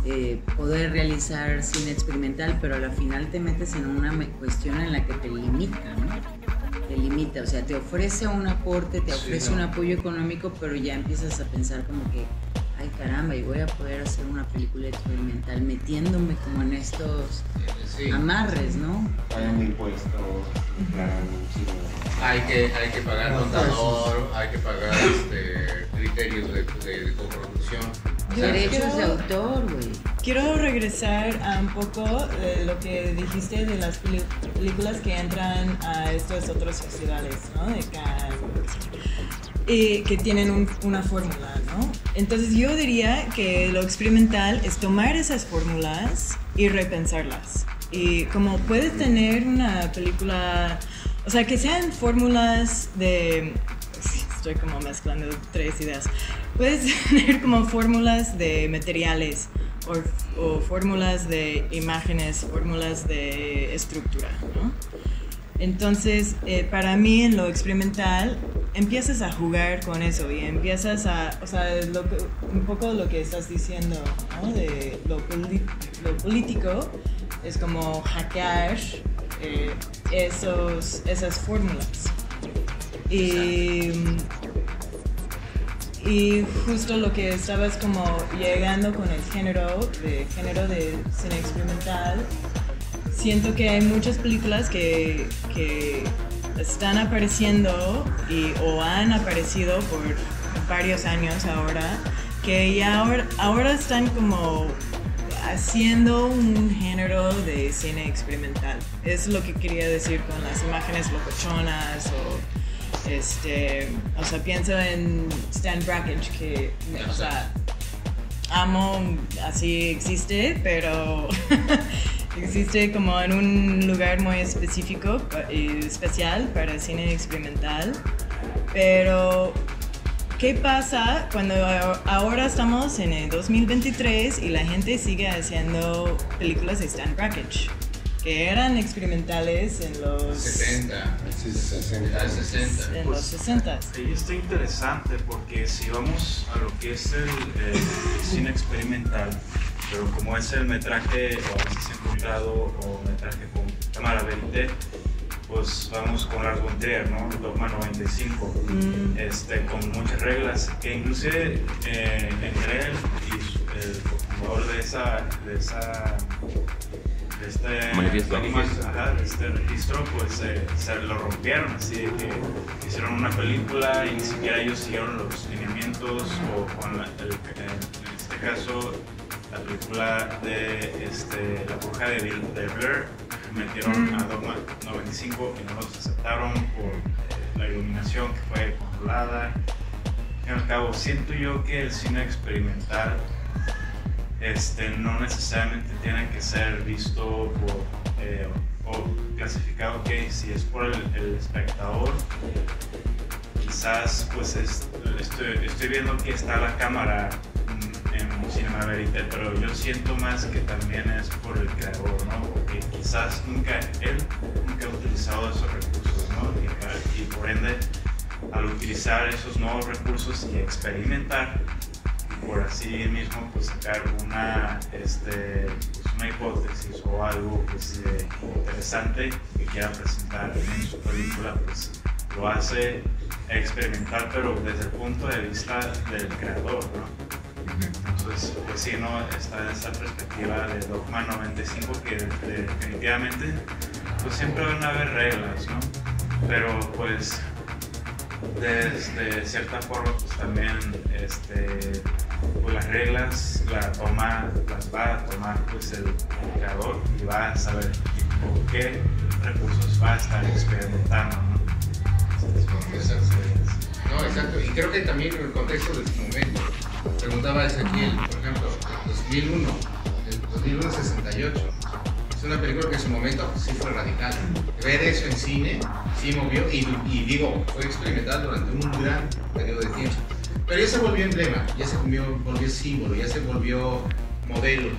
E: eh, poder realizar cine experimental, pero a la final te metes en una cuestión en la que te limita, ¿no? Te limita, o sea, te ofrece un aporte, te
I: Sí,
E: ofrece
I: ¿no?
E: un apoyo económico, pero ya empiezas a pensar como que, ay caramba, y voy a poder hacer una película experimental metiéndome como en estos
I: Sí.
E: amarres, ¿no?
H: Declaran un
I: Hay que, hay que pagar contador, hay que pagar este, criterios de, de, de coproducción. O sea,
E: Derechos de autor, güey.
G: Quiero regresar a un poco de lo que dijiste de las películas que entran a estos otros festivales, ¿no? De Cannes, y que tienen un- una fórmula, ¿no? Entonces yo diría que lo experimental es tomar esas fórmulas y repensarlas. Y como puedes tener una película, o sea, que sean fórmulas de... sí, Estoy como mezclando tres ideas. Puedes tener como fórmulas de materiales o, o fórmulas de imágenes, fórmulas de estructura, ¿no? Entonces, eh, para mí en lo experimental, empiezas a jugar con eso y empiezas a, o sea, un poco lo que estás diciendo, ¿no? De lo, político es como hackear eh, esos, esas fórmulas. Y, y justo lo que estabas como llegando con el género, de género de cine experimental, siento que hay muchas películas que, que están apareciendo y, o han aparecido por varios años ahora, que ya ahora, ahora están como haciendo un género de cine experimental. Es lo que quería decir con las imágenes locochonas o este, o sea, pienso en Stan Brakhage que, o sea, amo, así existe, pero existe como en un lugar muy específico y especial para cine experimental. Pero, ¿qué pasa cuando ahora estamos en el 2023 y la gente sigue haciendo películas de Stan Brakhage? Que eran experimentales en los
I: 70,
H: Sí, 60.
I: ah, 60.
G: en los 60
K: Ahí está interesante porque si vamos a lo que es el, eh, cine experimental, pero como es el metraje o a veces encontrado o metraje con cámara verité, pues vamos con Lars von Trier, ¿no? Dogma 95,
G: Mm.
K: este, con muchas reglas que inclusive eh, entre él y el fundador de esa, de esa de este
F: Manifiesto.
K: manifiesto, ajá, este registro, pues eh, se lo rompieron, así de que hicieron una película y ni siquiera ellos siguieron los lineamientos o con la- el- en este caso la película de este, La Bruja de, de Blair metieron a Dogma 95 y no los aceptaron por eh, la iluminación que fue controlada. Y al cabo, siento yo que el cine experimental este, no necesariamente tiene que ser visto por, eh, o clasificado, ok, si es por el, el espectador, quizás pues es- estoy, estoy viendo que está la cámara mm, en Cinema Verite, pero yo siento más que también es por el creador, ¿no? Porque quizás nunca, él nunca ha utilizado esos recursos, ¿no? Y, y por ende, al utilizar esos nuevos recursos y experimentar, por así mismo pues sacar una, este, pues, una hipótesis o algo pues, eh, interesante que quiera presentar en su película, pues lo hace experimentar pero desde el punto de vista del creador, ¿no? Entonces, pues sí, ¿no? Está en esa perspectiva de Dogma 95 que de- definitivamente pues siempre van a haber reglas, ¿no? Pero pues de cierta forma pues también este, pues las reglas la toma, las va a tomar pues el creador y va a saber con qué recursos va a estar experimentando, ¿no?
I: Exacto. No, exacto. Y creo que también en el contexto de su momento. Preguntaba Ezequiel, por ejemplo, 2001, el 2001 68. Es una película que en su momento sí fue radical. Ver eso en cine sí movió y, y digo, fue experimental durante un gran periodo de tiempo. Pero ya se volvió emblema, ya se volvió, volvió símbolo, ya se volvió modelo,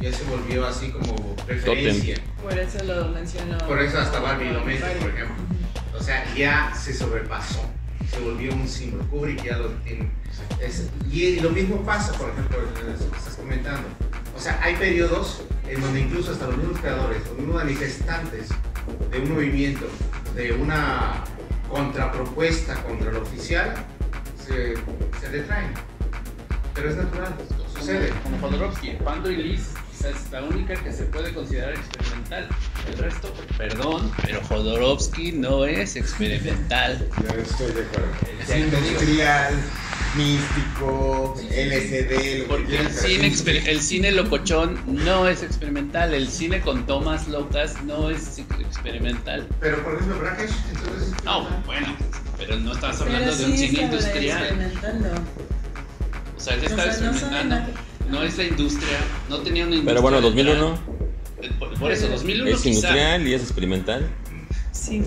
I: ya se volvió así como referencia.
G: Por eso lo menciono.
I: Por eso hasta Barbie lo mete, por ejemplo. O sea, ya se sobrepasó, se volvió un símbolo. Kubrick ya lo tiene. Es- y lo mismo pasa, por ejemplo, eso que estás comentando. O sea, hay periodos en donde incluso hasta los mismos creadores, los mismos manifestantes de un movimiento, de una contrapropuesta contra lo oficial, se, se retraen. Pero es natural, sucede.
J: Como Jodorowsky, Pando y Liz es la única que se puede considerar experimental. El resto, perdón, pero Jodorowsky no es experimental.
H: Yo estoy de acuerdo. Es industrial, místico, LCD, lo que
J: Porque el cine, el cine locochón no es experimental, el cine con tomas locas no es ex- experimental.
I: Pero por ejemplo, Brakesh, entonces.
J: No, bueno, pero no estás
G: Pero
J: hablando de un
G: sí
J: cine industrial.
G: experimentando.
J: O sea, él
G: O
J: está
G: sea, no son
J: experimentando.
G: nada
J: No es la industria, no tenía una industria.
F: Pero bueno,
J: detrás.
F: 2001
J: Eh, Por, por eso, 2001
F: es
J: quizá.
F: industrial y es experimental.
G: Sí.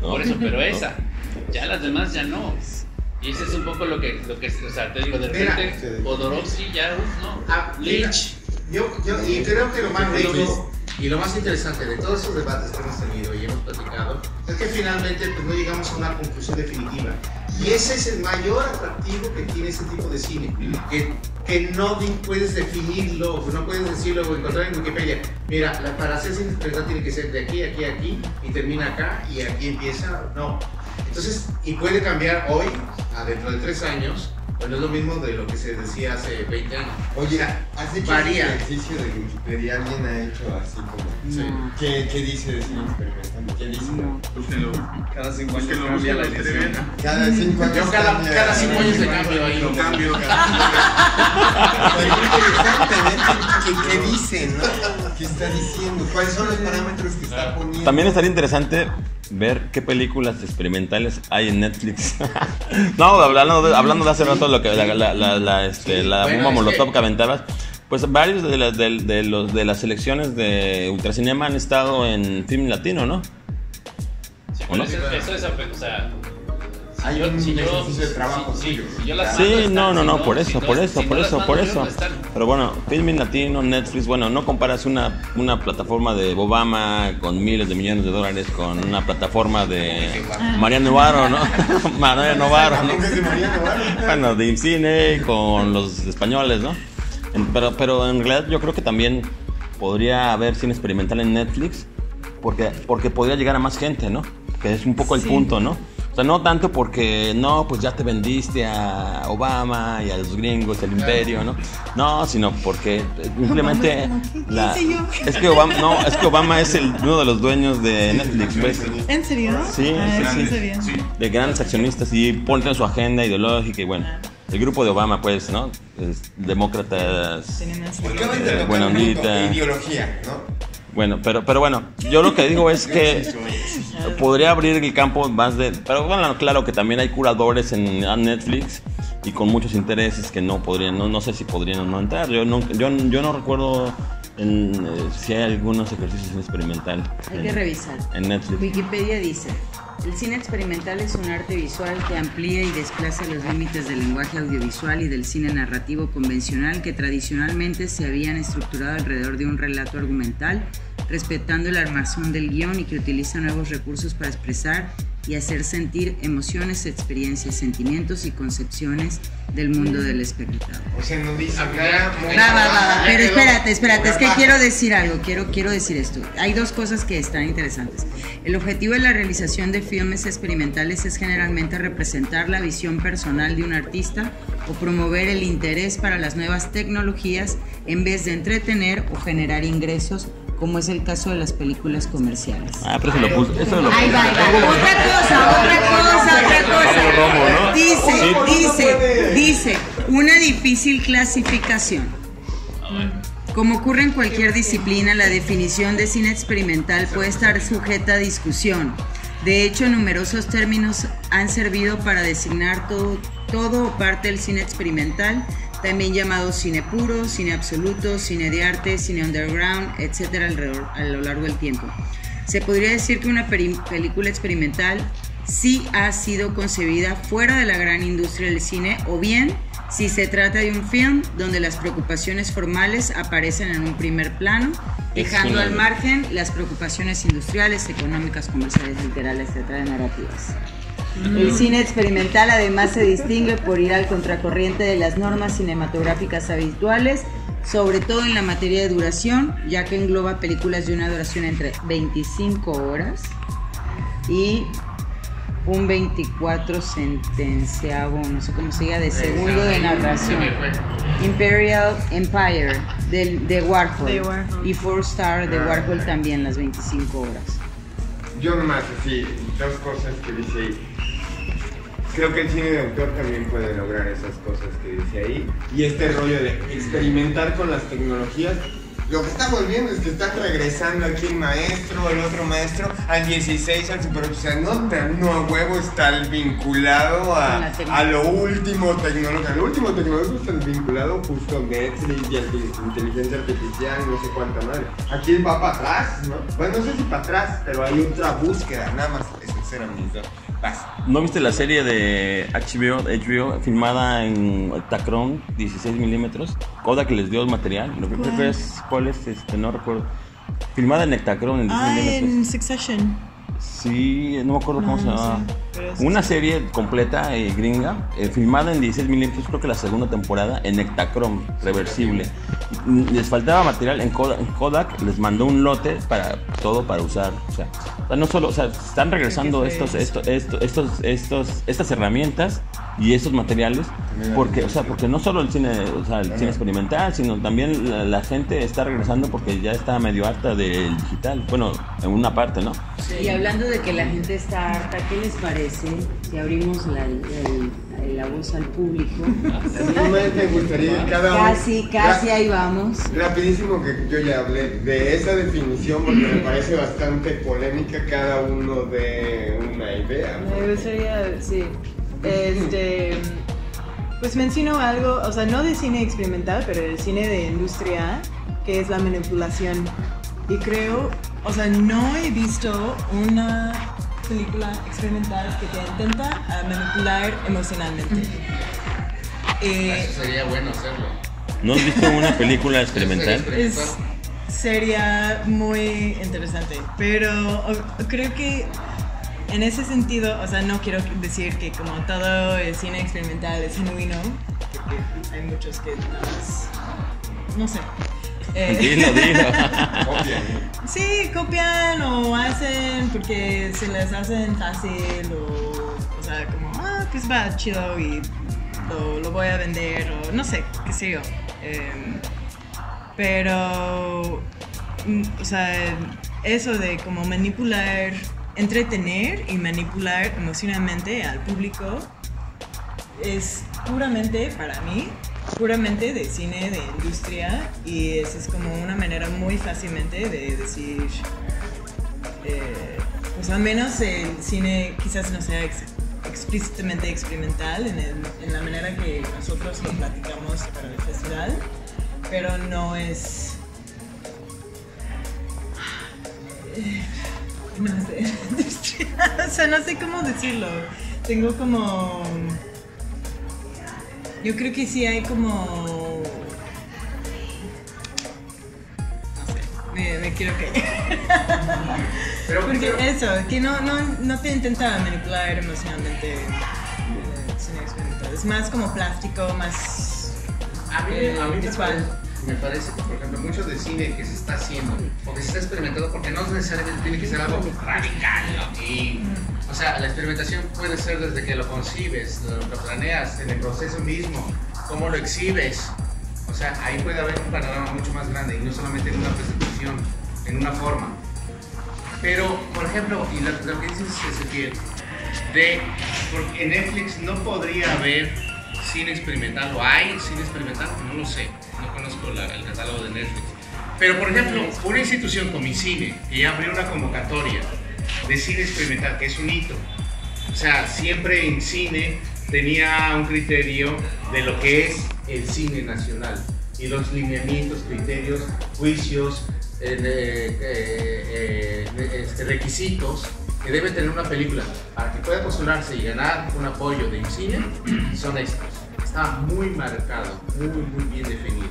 F: ¿no?
J: Por eso, pero
F: ¿No?
J: esa. Ya las demás ya no. Y ese es un poco lo que, lo que o sea, te digo, de repente, Jodorowsky ya, no.
I: Ah,
J: Lynch.
I: Yo, yo, y creo que lo más rico y lo más interesante de todos esos debates que hemos tenido y hemos platicado es que finalmente pues, no llegamos a una conclusión definitiva. Y ese es el mayor atractivo que tiene ese tipo de cine, que, que no puedes definirlo, no puedes decirlo o encontrar en Wikipedia. Mira, la- para hacer cine tiene que ser de aquí, aquí, aquí, y termina acá, y aquí empieza. No. Entonces, y puede cambiar hoy, a dentro de tres años, pues no es lo mismo de lo que se decía hace 20 años.
H: Oye, ¿has hecho
I: varía.
H: el ejercicio de Wikipedia? ¿Alguien ha hecho así como...
E: No.
H: ¿Qué, qué dice de cine experimental? ¿Qué dice?
E: No.
L: Cada cinco años
K: Búsquenlo,
L: cambia la
K: bien.
H: Cada cinco años
I: Yo cada,
H: cambia-
I: cada cinco años de cambio ahí.
K: Lo cambio.
H: Pero qué interesante ver qué, qué- qué dice, ¿no? ¿Qué está diciendo? ¿Cuáles son los parámetros que está poniendo?
F: También estaría interesante ver qué películas experimentales hay en Netflix. no, hablando de, hablando de hace rato lo que la, la, la, la, este, la
I: Bueno,
F: bomba
I: es
F: molotov
I: que-
F: que aventabas. Pues varios de las, de, de los, de las selecciones de Ultracinema han estado en film latino, ¿no?
J: Sí,
F: ¿O
J: pero
F: no?
J: eso, eso es, o sea,
H: Hay
J: yo,
H: un
J: si yo,
H: ejercicio de trabajo
J: si- si-
H: tuyo.
J: si yo las
F: Sí,
J: están,
F: no, no, no, por eso, por eso, por eso, por
J: yo,
F: eso. Pero bueno, Filmin Latino, Netflix, bueno, no comparas una, una plataforma de Obama con miles de millones de dólares con una plataforma de Mariano Novaro, ¿no? Mariano Novaro, ¿no? Bueno, de IMCINE con los españoles, ¿no? Pero, pero en realidad yo creo que también podría haber cine experimental en Netflix porque, porque podría llegar a más gente, ¿no? Que es un poco el
G: Sí.
F: punto, ¿no? O sea, no tanto porque, no, pues ya te vendiste a Obama y a los gringos, el imperio, ¿no? No, sino porque eh, simplemente la... Es que Obama, no, es que Obama es el, uno de los dueños de Netflix, pues.
G: ¿En serio?
F: Sí,
G: Ah,
F: sí,
G: no
F: sí. De grandes accionistas y ponen su agenda ideológica y bueno. El grupo de Obama, pues, ¿no? Es demócratas.
G: Tiene más-
H: ¿Por qué van a
F: Eh, buena ondita.
H: Ideología, ¿no?
F: Bueno, pero, pero bueno, yo lo que digo es que podría abrir el campo más de... Pero bueno, claro que también hay curadores en Netflix y con muchos intereses que no podrían, no, no sé si podrían entrar. Yo no, yo, yo no recuerdo en, eh, si hay algunos ejercicios en experimental
E: Hay que
F: en,
E: revisar.
F: en Netflix.
E: Wikipedia dice, el cine experimental es un arte visual que amplía y desplaza los límites del lenguaje audiovisual y del cine narrativo convencional que tradicionalmente se habían estructurado alrededor de un relato argumental, respetando el armazón del guion y que utiliza nuevos recursos para expresar y hacer sentir emociones, experiencias, sentimientos y concepciones del mundo del espectador.
H: O sea, no dice nada muy-
E: Va, va, va, Pero espérate, espérate, es que quiero decir algo, quiero, quiero decir esto. Hay dos cosas que están interesantes. El objetivo de la realización de filmes experimentales es generalmente representar la visión personal de un artista o promover el interés para las nuevas tecnologías en vez de entretener o generar ingresos, como es el caso de las películas comerciales.
F: Ah, pero eso lo puse. Eso lo
E: Ahí va, ahí va. Otra cosa, otra cosa, otra cosa. Dice, dice, dice, una difícil clasificación. Como ocurre en cualquier disciplina, la definición de cine experimental puede estar sujeta a discusión. De hecho, numerosos términos han servido para designar todo, todo o parte del cine experimental, también llamado cine puro, cine absoluto, cine de arte, cine underground, etcétera, alrededor- a lo largo del tiempo. Se podría decir que una película experimental si ha sido concebida fuera de la gran industria del cine o bien si se trata de un film donde las preocupaciones formales aparecen en un primer plano, dejando al margen las preocupaciones industriales, económicas, comerciales, literales, etcétera, narrativas. El cine experimental además se distingue por ir al contracorriente de las normas cinematográficas habituales, sobre todo en la materia de duración, ya que engloba películas de una duración entre 25 horas y un 24 sentenciavo, no sé cómo se diga, de segundo de narración. Imperial Empire del- de Warhol,
G: De Warhol.
E: y Four Star de Warhol también las 25 horas.
H: Yo nomás así, dos cosas que dice ahí. Creo que el cine de autor también puede lograr esas cosas que dice ahí. Y este rollo de experimentar con las tecnologías. Lo que estamos viendo es que están regresando aquí el maestro, el otro maestro, al 16, al super. O sea, no, no a huevo está vinculado a, a lo último tecnológico. Lo último tecnológico está vinculado justo a Netflix y a inteligencia artificial, no sé cuánta madre. Aquí va para atrás, ¿no? Bueno, no sé si para atrás, pero hay otra búsqueda, nada más. Esos eran mis dos.
F: ¿No viste la serie de HBO, HBO filmada en Tacron 16 milímetros? Kodak les dio el material. ¿Lo que
G: ¿Cuál?
F: ¿Cuál es? Este, no recuerdo. Filmada en Tacron en 16
G: Ah,
F: milímetros.
G: en Succession.
F: Sí, no me acuerdo cómo
G: No,
F: se
G: no
F: llama.
G: sé, pero sí.
F: Una serie completa eh, gringa, eh, filmada en 16 milímetros, creo que la segunda temporada, en Ektachrome, reversible. Les faltaba material en Kodak, en Kodak les mandó un lote para todo para usar. O sea, no solo, o sea, están regresando estos, estos, estos, estos, estos, estas herramientas y estos materiales, porque, o sea, porque no solo el cine, o sea, el cine experimental, sino también la, la gente está regresando porque ya está medio harta del digital. Bueno, en una parte, ¿no?
E: Y hablando de que la gente está harta, ¿qué les parece si abrimos la, el- la voz al público?
H: Me, me gustaría cada uno-
E: Casi, casi
H: Ra-
E: ahí vamos.
H: Rapidísimo que yo ya hablé de esa definición porque me parece bastante polémica cada uno de una idea.
G: Me gustaría, sí. Este. Pues menciono algo, o sea, no de cine experimental, pero de cine de industria, que es la manipulación. Y creo, o sea, no he visto una película experimental que te intenta ah, manipular emocionalmente. Eh,
I: Eso sería bueno hacerlo.
F: ¿No has visto una película experimental?
G: es, sería muy interesante, pero o- creo que en ese sentido, o sea, no quiero decir que como todo el cine experimental es genuino, porque hay muchos que nada más, no sé. Eh,
F: Dilo, dilo.
G: Sí, copian o hacen porque se les hacen fácil o, o sea, como, ah, pues va chido y lo, lo voy a vender o no sé, qué sé yo. Em, pero, mm, o sea, eso de como manipular, entretener y manipular emocionalmente al público es puramente, para mí, puramente de cine, de industria, y esa es como una manera muy fácilmente de decir, eh, pues al menos el cine quizás no sea ex- explícitamente experimental en, la manera que nosotros lo platicamos para el festival, pero no es... No sé, o sea, no sé cómo decirlo. Tengo como... Yo creo que sí hay como... No sé, me, me quiero callar.
I: Pero,
G: Porque
I: pero-
G: eso, que no, no, no te intenta manipular emocionalmente experimental. Es más como plástico, más
I: A mí,
G: eh,
I: a mí me,
G: visual.
I: Me parece que, por ejemplo, mucho de cine que se está haciendo o que se está experimentando, porque no necesariamente tiene que ser algo radical. o sea, la experimentación puede ser desde que lo concibes, lo, lo planeas, en el proceso mismo, cómo lo exhibes. O sea, ahí puede haber un panorama mucho más grande y no solamente en una presentación, en una forma. Pero, por ejemplo, y lo, lo que dices Ezequiel, de, porque en Netflix no podría haber cine experimental, hay cine experimental, no lo sé, conozco el catálogo de Netflix. Pero, por ejemplo, una institución como cine que ya abrió una convocatoria de cine experimental, que es un hito, o sea, siempre en cine tenía un criterio de lo que es el cine nacional y los lineamientos, criterios, juicios, eh, eh, eh, este, requisitos que debe tener una película para que pueda postularse y ganar un apoyo de IMCINE son estos. Está muy marcado, muy, muy bien definido.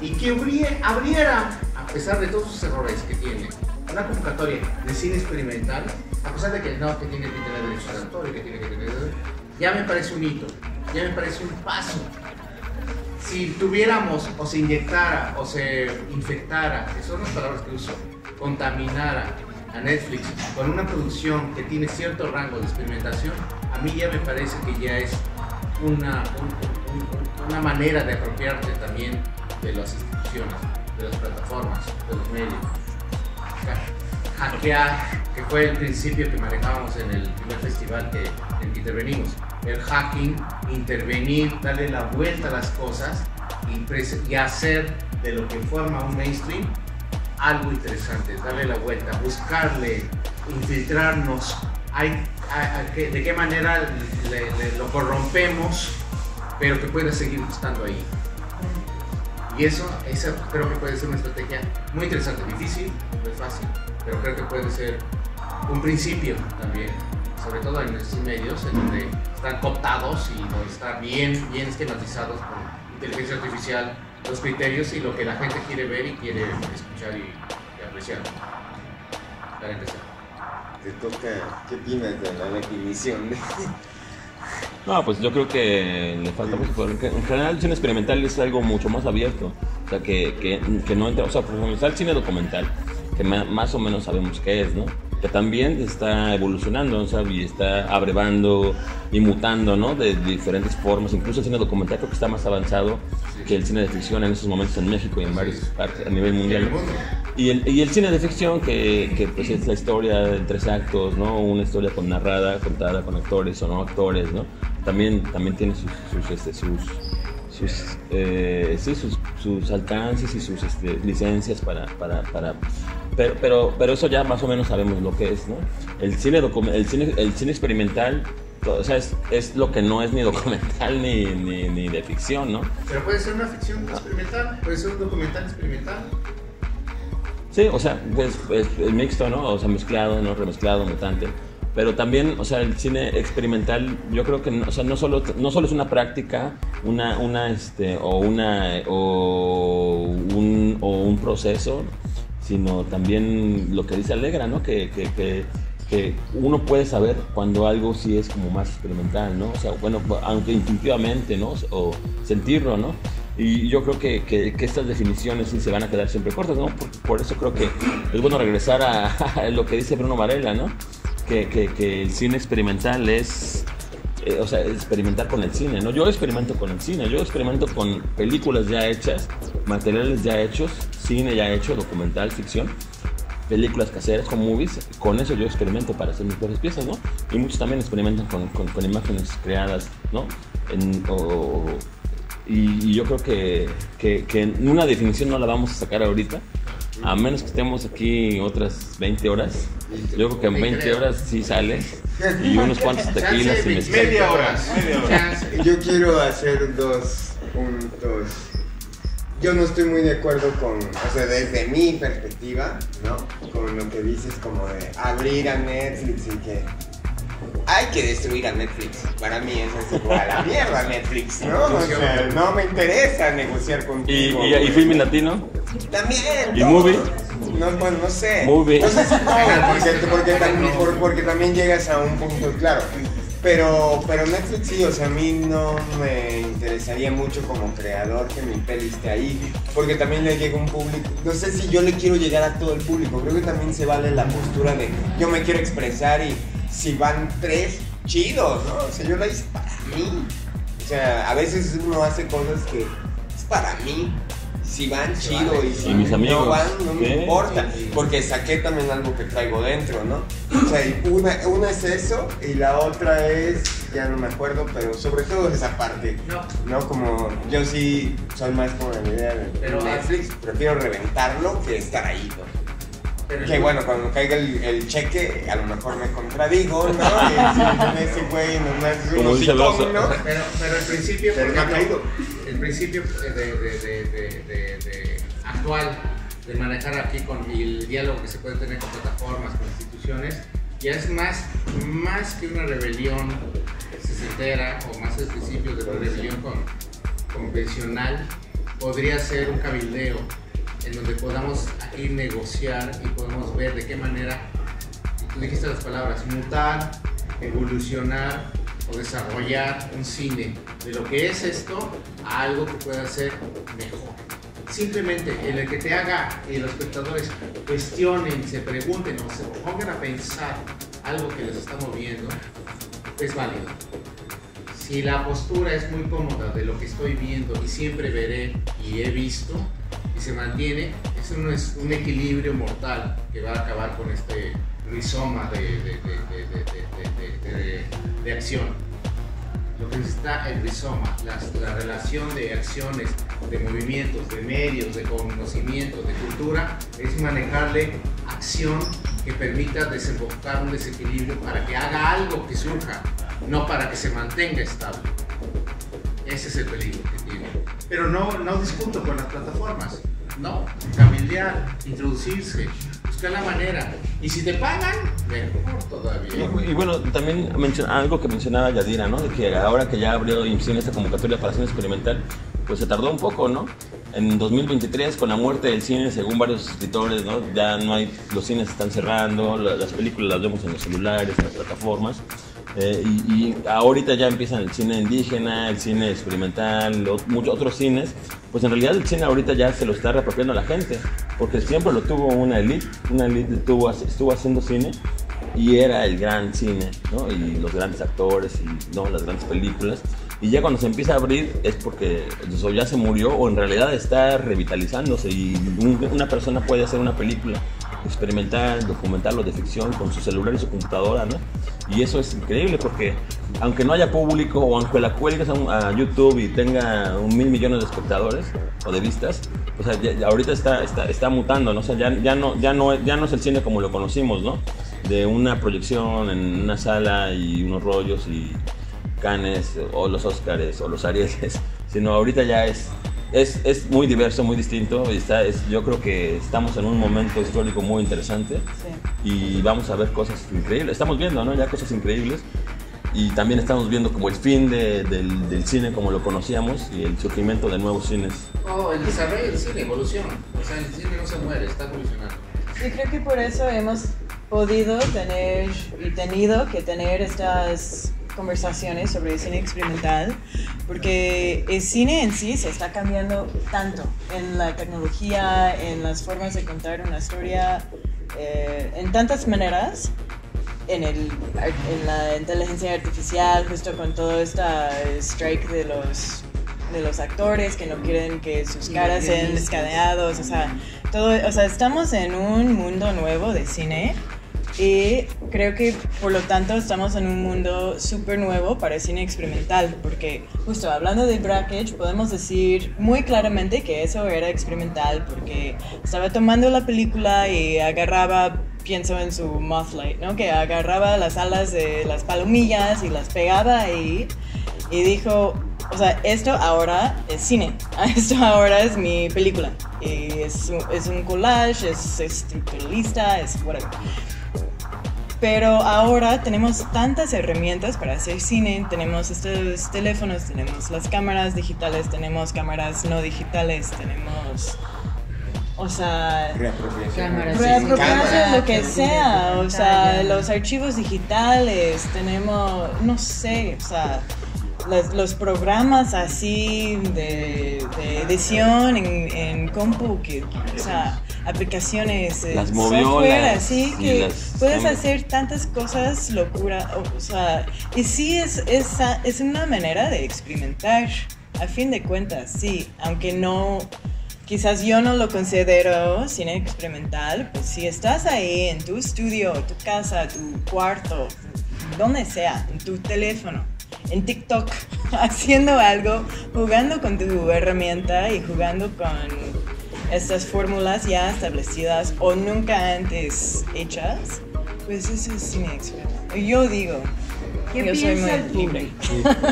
I: Y que abrie- abriera, a pesar de todos sus errores que tiene, una convocatoria de cine experimental, a pesar de que no, que tiene que tener derechos de autor y que tiene que tener... Ya me parece un hito, ya me parece un paso si tuviéramos o se inyectara o se infectara, que son las palabras que uso, contaminara a Netflix con una producción que tiene cierto rango de experimentación, a mí ya me parece que ya es una, un- un- un- una manera de apropiarte también de las instituciones, de las plataformas, de los medios. Ha- Hackear, que fue el principio que manejábamos en el primer festival que, en que intervenimos. El hacking, intervenir, darle la vuelta a las cosas y hacer de lo que forma un mainstream algo interesante, darle la vuelta, buscarle, infiltrarnos, de qué manera le- lo corrompemos, pero que pueda seguir estando ahí. Y eso, esa creo que puede ser una estrategia muy interesante, difícil, no es fácil, pero creo que puede ser un principio también, sobre todo en estos medios en donde están cooptados y donde están bien, bien esquematizados con inteligencia artificial los criterios y lo que la gente quiere ver y quiere escuchar y, y apreciar. Para empezar.
H: Te toca, ¿qué opinas de la definición de
F: No, pues yo creo que le falta mucho, porque en general el cine experimental es algo mucho más abierto, o sea, que, que, que no entra, o sea, por ejemplo, está el cine documental, que más o menos sabemos qué es, ¿no? Que también está evolucionando, o sea, y está abrevando y mutando, ¿no? De diferentes formas, incluso el cine documental creo que está más avanzado que el cine de ficción en estos momentos en México y en varios partes a nivel mundial. Y el, y el cine de ficción, que, que, pues es la historia de tres actos, ¿no? Una historia con narrada, contada con actores o no actores, ¿no? También, también tiene sus, sus, este, sus, sus, eh, sí, sus, sus alcances y sus este, licencias para... para, para pero, pero, pero eso ya más o menos sabemos lo que es, ¿no? El cine, el cine, el cine experimental, o sea, es, es lo que no es ni documental ni, ni, ni de ficción, ¿no?
I: Pero puede ser una ficción experimental, puede ser un documental experimental.
F: Sí, o sea, pues, es, es mixto, ¿no? O sea, mezclado, ¿no? Remezclado, mutante. Pero también, o sea, el cine experimental, yo creo que, o sea, no solo, no solo es una práctica, una, una, este, o una, o un, o un proceso, sino también lo que dice Alegra, ¿no? Que, que, que, que uno puede saber cuando algo sí es como más experimental, ¿no? O sea, bueno, aunque intuitivamente, ¿no? O sentirlo, ¿no? Y yo creo que, que, estas definiciones sí se van a quedar siempre cortas, ¿no? Por, eso creo que es bueno regresar a, lo que dice Bruno Varela, ¿no? Que, que, el cine experimental es, eh, o sea, experimentar con el cine, ¿no? Yo experimento con el cine, yo experimento con películas ya hechas, materiales ya hechos, cine ya hecho, documental, ficción, películas caseras con movies, con eso yo experimento para hacer mis propias piezas, ¿no? Y muchos también experimentan con, con, imágenes creadas, ¿no? Y, y yo creo que, que, que una definición no la vamos a sacar ahorita, a menos que estemos aquí otras 20 horas. Yo creo que en 20 horas sí sale. Y unos cuantos tequilas y mezcal.
H: Media hora, Yo quiero hacer dos puntos. Yo no estoy muy de acuerdo con, o sea, desde mi perspectiva, ¿no? Con lo que dices como de abrir a Netflix y que hay que destruir a Netflix. Para mí eso es igual a la mierda Netflix, ¿no? O sea, no me interesa negociar
F: ¿Y,
H: contigo.
F: y, y film latino?
H: También.
F: ¿Y movie?
H: No, pues no sé.
F: Movie.
H: No sé si todo, porque, porque, también, por- porque también llegas a un punto, claro. Pero, pero Netflix sí, o sea, a mí no me interesaría mucho como creador que mi peli esté ahí, porque también le llega un público, no sé si yo le quiero llegar a todo el público, creo que también se vale la postura de yo me quiero expresar y si van tres, chidos, ¿no? O sea, yo la hice para mí. O sea, a veces uno hace cosas que es para mí. Si van chido y si
F: Y mis amigos.
H: no van, no me
F: ¿Qué?
H: importa. Porque saqué también algo que traigo dentro, ¿no? O sea, y una, una es eso y la otra es, ya no me acuerdo, pero sobre todo esa parte. No, como yo sí soy más como de la idea de
I: Pero-
H: Netflix, prefiero reventarlo que estar ahí, ¿no?
I: Pero
H: que bueno, cuando caiga el, el cheque, a lo mejor me contradigo, ¿no? Y si ese güey nomás es
F: Como
H: un
F: dice el.
I: Pero, pero el principio,
H: Pero
I: por
H: no ha
I: ejemplo,
H: caído.
I: el principio de, de, de, de, de- de- de actual de manejar aquí con el diálogo que se puede tener con plataformas, con instituciones, ya es más, más que una rebelión sesentera o más al principio de la rebelión con- convencional, podría ser un cabildeo en donde podamos aquí negociar y podemos ver de qué manera, tú dijiste las palabras, mutar, evolucionar o desarrollar un cine de lo que es esto a algo que pueda ser mejor. Simplemente en el que te haga y los espectadores cuestionen, se pregunten o se pongan a pensar algo que les está moviendo, es válido. Si la postura es muy cómoda de lo que estoy viendo y siempre veré y he visto y se mantiene, eso no es un equilibrio mortal que va a acabar con este rizoma de, de- de- de- acción. Lo que necesita el rizoma, la relación de acciones, de movimientos, de medios, de conocimiento, de cultura, es manejarle acción que permita desembocar un desequilibrio para que haga algo que surja, no para que se mantenga estable. Ese es el peligro que tiene. Pero no, no discuto con las plataformas. No, cambiar, introducirse, buscar la manera. Y si te pagan, mejor todavía.
F: Y, y bueno, también menciona, algo que mencionaba Yadira, ¿no? De que ahora que ya abrió IMCINE esta convocatoria para cine experimental, pues se tardó un poco, ¿no? En 2023, con la muerte del cine, según varios escritores, ¿no? Ya no hay, los cines están cerrando, la- las películas las vemos en los celulares, en las plataformas. Eh, y, ahorita ya empiezan el cine indígena, el cine experimental, muchos otros cines. Pues en realidad el cine ahorita ya se lo está reapropiando la gente, porque siempre lo tuvo una elite, una elite estuvo, estuvo haciendo cine y era el gran cine. Y los grandes actores y ¿no? las grandes películas. Y ya cuando se empieza a abrir es porque eso ya se murió o en realidad está revitalizándose y un- una persona puede hacer una película experimental, documental o de ficción con su celular y su computadora, ¿no? Y eso es increíble porque aunque no haya público o aunque la cuelgues a, a YouTube y tenga un mil millones de espectadores o de vistas, o sea, ya- ahorita está, está, está mutando, ¿no? O sea, ya, ya, no, ya, no, ya no es el cine como lo conocimos, ¿no? De una proyección en una sala y unos rollos y Cannes o los Oscars o los Arieses, sino ahorita ya es, es, es muy diverso, muy distinto y está, es, yo creo que estamos en un momento histórico muy interesante y vamos a ver cosas increíbles, estamos viendo ¿no? ya cosas increíbles y también estamos viendo como el fin de- del, del cine como lo conocíamos y el surgimiento de nuevos cines.
I: Oh, el desarrollo del cine, evolución. O sea, el cine no se muere, está evolucionando.
G: Y creo que por eso hemos podido tener y tenido que tener estas conversaciones sobre cine experimental, porque el cine en sí se está cambiando tanto en la tecnología, en las formas de contar una historia, eh, en tantas maneras, en, el, en la inteligencia artificial, justo con todo este strike de los, de los actores que no quieren que sus caras sean escaneados, o sea, todo, o sea, estamos en un mundo nuevo de cine y creo que por lo tanto estamos en un mundo súper nuevo para el cine experimental, porque justo hablando de Brackage podemos decir muy claramente que eso era experimental, porque estaba tomando la película y agarraba, pienso en su Mothlight, ¿no? Que agarraba las alas de las palomillas y las pegaba ahí y dijo, o sea, esto ahora es cine, esto ahora es mi película. Y es, un- es un collage, es estructuralista, es whatever. Pero ahora tenemos tantas herramientas para hacer cine, tenemos estos teléfonos, tenemos las cámaras digitales, tenemos cámaras no digitales, tenemos... O sea,
H: Reapropiación.
E: Cámaras,
G: reapropiarse lo que
E: Cámaras,
G: sea, o sea, los archivos digitales, tenemos, no sé, o sea, los, los programas así de, de edición en, en compu, que, o sea, aplicaciones, eh,
F: Las
G: software
F: moviolas
G: así,
F: y
G: que
F: las-
G: puedes hacer tantas cosas locura, o, o sea, y sí es, es, es una manera de experimentar, a fin de cuentas, sí, aunque no quizás yo no lo considero cine experimental, pues si estás ahí en tu estudio, tu casa, tu cuarto, donde sea, en tu teléfono, en TikTok, haciendo algo, jugando con tu herramienta y jugando con estas fórmulas ya establecidas o nunca antes hechas, pues eso es cine experimental. Yo digo,
E: ¿Qué
G: yo soy muy libre.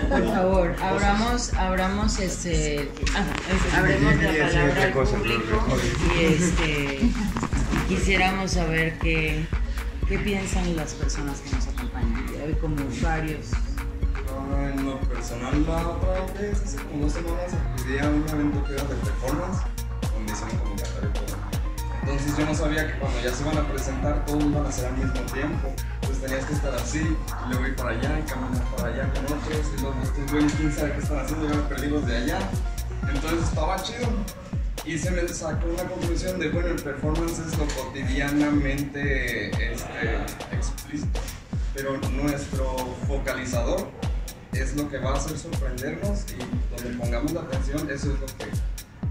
E: Por favor, abramos, abramos este, abremos
H: Yo
E: la palabra al público y este, quisiéramos saber qué, ¿Qué piensan las personas que nos acompañan? Hay como varios.
L: Ah, en lo personal, la otra vez, hace como dos semanas, acudí a un evento que era de performance, Entonces yo no sabía que cuando ya se iban a presentar, todos iban a hacer al mismo tiempo. Entonces tenías que estar así, y luego ir para allá, y caminar para allá con otros, y luego estos güeyes, quién sabe qué están haciendo, yo me perdí los de allá. Entonces estaba chido. Y se me sacó una conclusión de, bueno, el performance es lo cotidianamente este, explícito, pero nuestro focalizador es lo que va a hacer sorprendernos y donde pongamos la atención, eso es lo que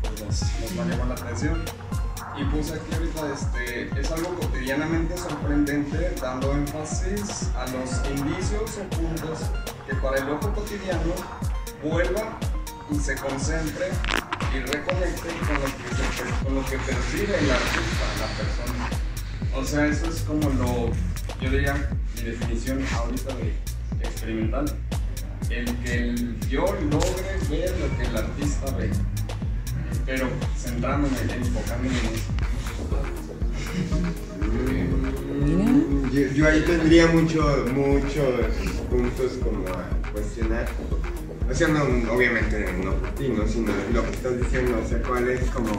L: pues, nos, va la atención. Y puse aquí ahorita, este, es algo cotidianamente sorprendente, dando énfasis a los indicios o puntos que para el ojo cotidiano vuelva y se concentre y reconecte con lo que, con lo que percibe el artista, la persona. O sea, eso es como lo, yo diría, mi definición ahorita de experimental. El que el yo logre ver lo que el artista ve, pero centrándome, enfocándome en eso.
H: Yo, yo ahí tendría mucho, muchos puntos como a cuestionar. O sea, no, obviamente no por ti, ¿no? sino lo que estás diciendo, o sea, cuál es como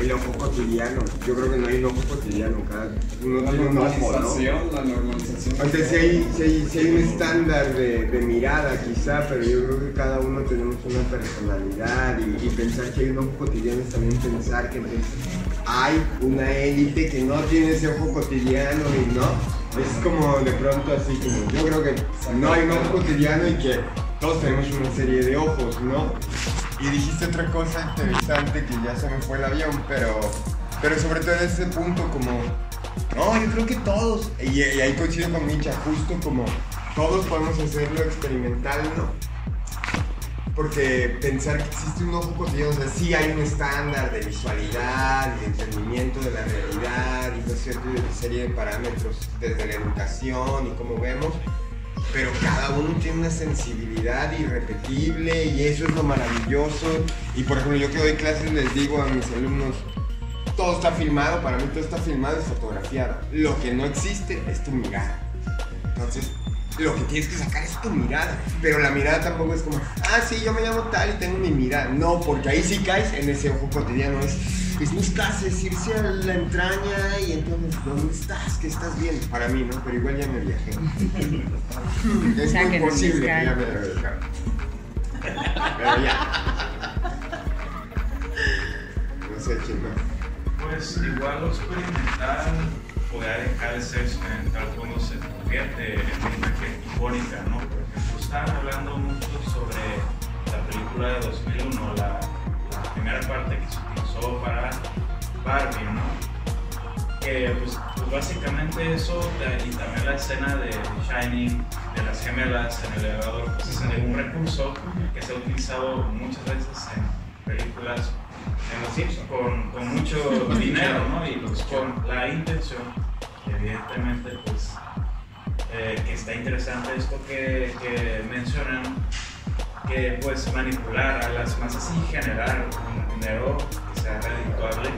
H: el ojo cotidiano. Yo creo que no hay un ojo cotidiano, cada uno
L: La
H: tiene un ojo, ¿no?
L: normalización, la normalización.
H: O sea, si hay, si hay, si hay un estándar de, de mirada quizá, pero yo creo que cada uno tenemos una personalidad y, y pensar que hay un ojo cotidiano es también pensar que pues, hay una élite que no tiene ese ojo cotidiano y no. Es como de pronto así como, yo creo que no hay un ojo cotidiano y que todos tenemos una serie de ojos, ¿no? Y dijiste otra cosa interesante que ya se me fue el avión, pero, pero sobre todo en ese punto como no, yo creo que todos, y, y ahí coincido con Micha, justo como todos podemos hacerlo experimental, ¿no? Porque pensar que existe un ojo cotidiano, o sí hay un estándar de visualidad, de entendimiento de la realidad y una serie de parámetros desde la educación y cómo vemos, pero cada uno tiene una sensibilidad irrepetible y eso es lo maravilloso. Y por ejemplo, yo que doy clases les digo a mis alumnos, todo está filmado, para mí todo está filmado y fotografiado. Lo que no existe es tu mirada. Entonces, lo que tienes que sacar es tu mirada. Pero la mirada tampoco es como, ah, sí, yo me llamo tal y tengo mi mirada. No, porque ahí sí caes en ese ojo cotidiano. Es, es buscarse, es irse a la entraña y entonces, ¿dónde estás? ¿Qué estás viendo? Para mí, ¿no? Pero igual ya me viajé. es
E: O sea,
H: muy
E: que
H: posible que ya me regresara. Pero ya. No sé quién más.
K: Pues igual lo experimental podría dejar de ser experimental cuando se convierte en una imagen icónica, ¿no? Por ejemplo, estaban hablando mucho sobre la película de 2001, la, la primera parte que se utilizó para Barbie, ¿no? Que pues, pues básicamente eso y también la escena de Shining, de las gemelas en el elevador, pues es un recurso que se ha utilizado muchas veces en películas en los Simpsons con, con mucho dinero, ¿no? Y pues con la intención, evidentemente, pues, eh, que está interesante esto que, que mencionan, que pues manipular a las masas y generar un dinero que sea redituable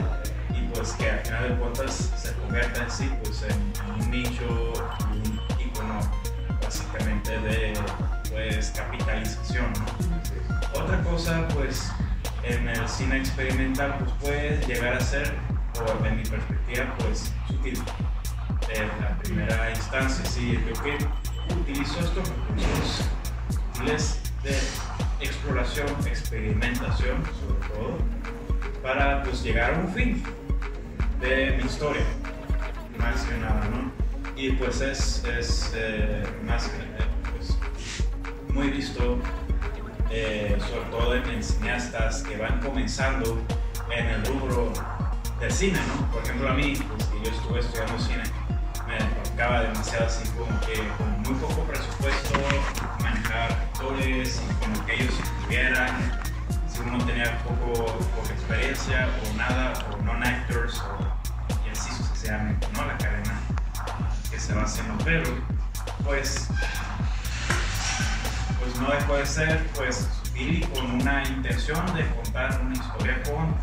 K: y pues que al final de cuentas se convierta en sí pues en, un nicho y un icono básicamente de pues capitalización. Otra cosa pues en el cine experimental pues puede llegar a ser, o de mi perspectiva, pues sutil. En la primera instancia, sí, yo que utilizo estos recursos sutiles de exploración, experimentación, sobre todo, para pues llegar a un fin de mi historia, más que nada, ¿no? Y pues es, es eh, más que pues, muy visto eh, sobre todo en, en cineastas que van comenzando en el rubro del cine, ¿no? Por ejemplo, a mí, pues, que yo estuve estudiando cine, me demasiado así como que con muy poco presupuesto manejar actores y como que ellos estuvieran, si uno tenía poco, poca experiencia o nada, o non-actors, o- y así sucesivamente, ¿no? La cadena que se va haciendo, pero pues pues no dejó de ser pues y con una intención de contar una historia con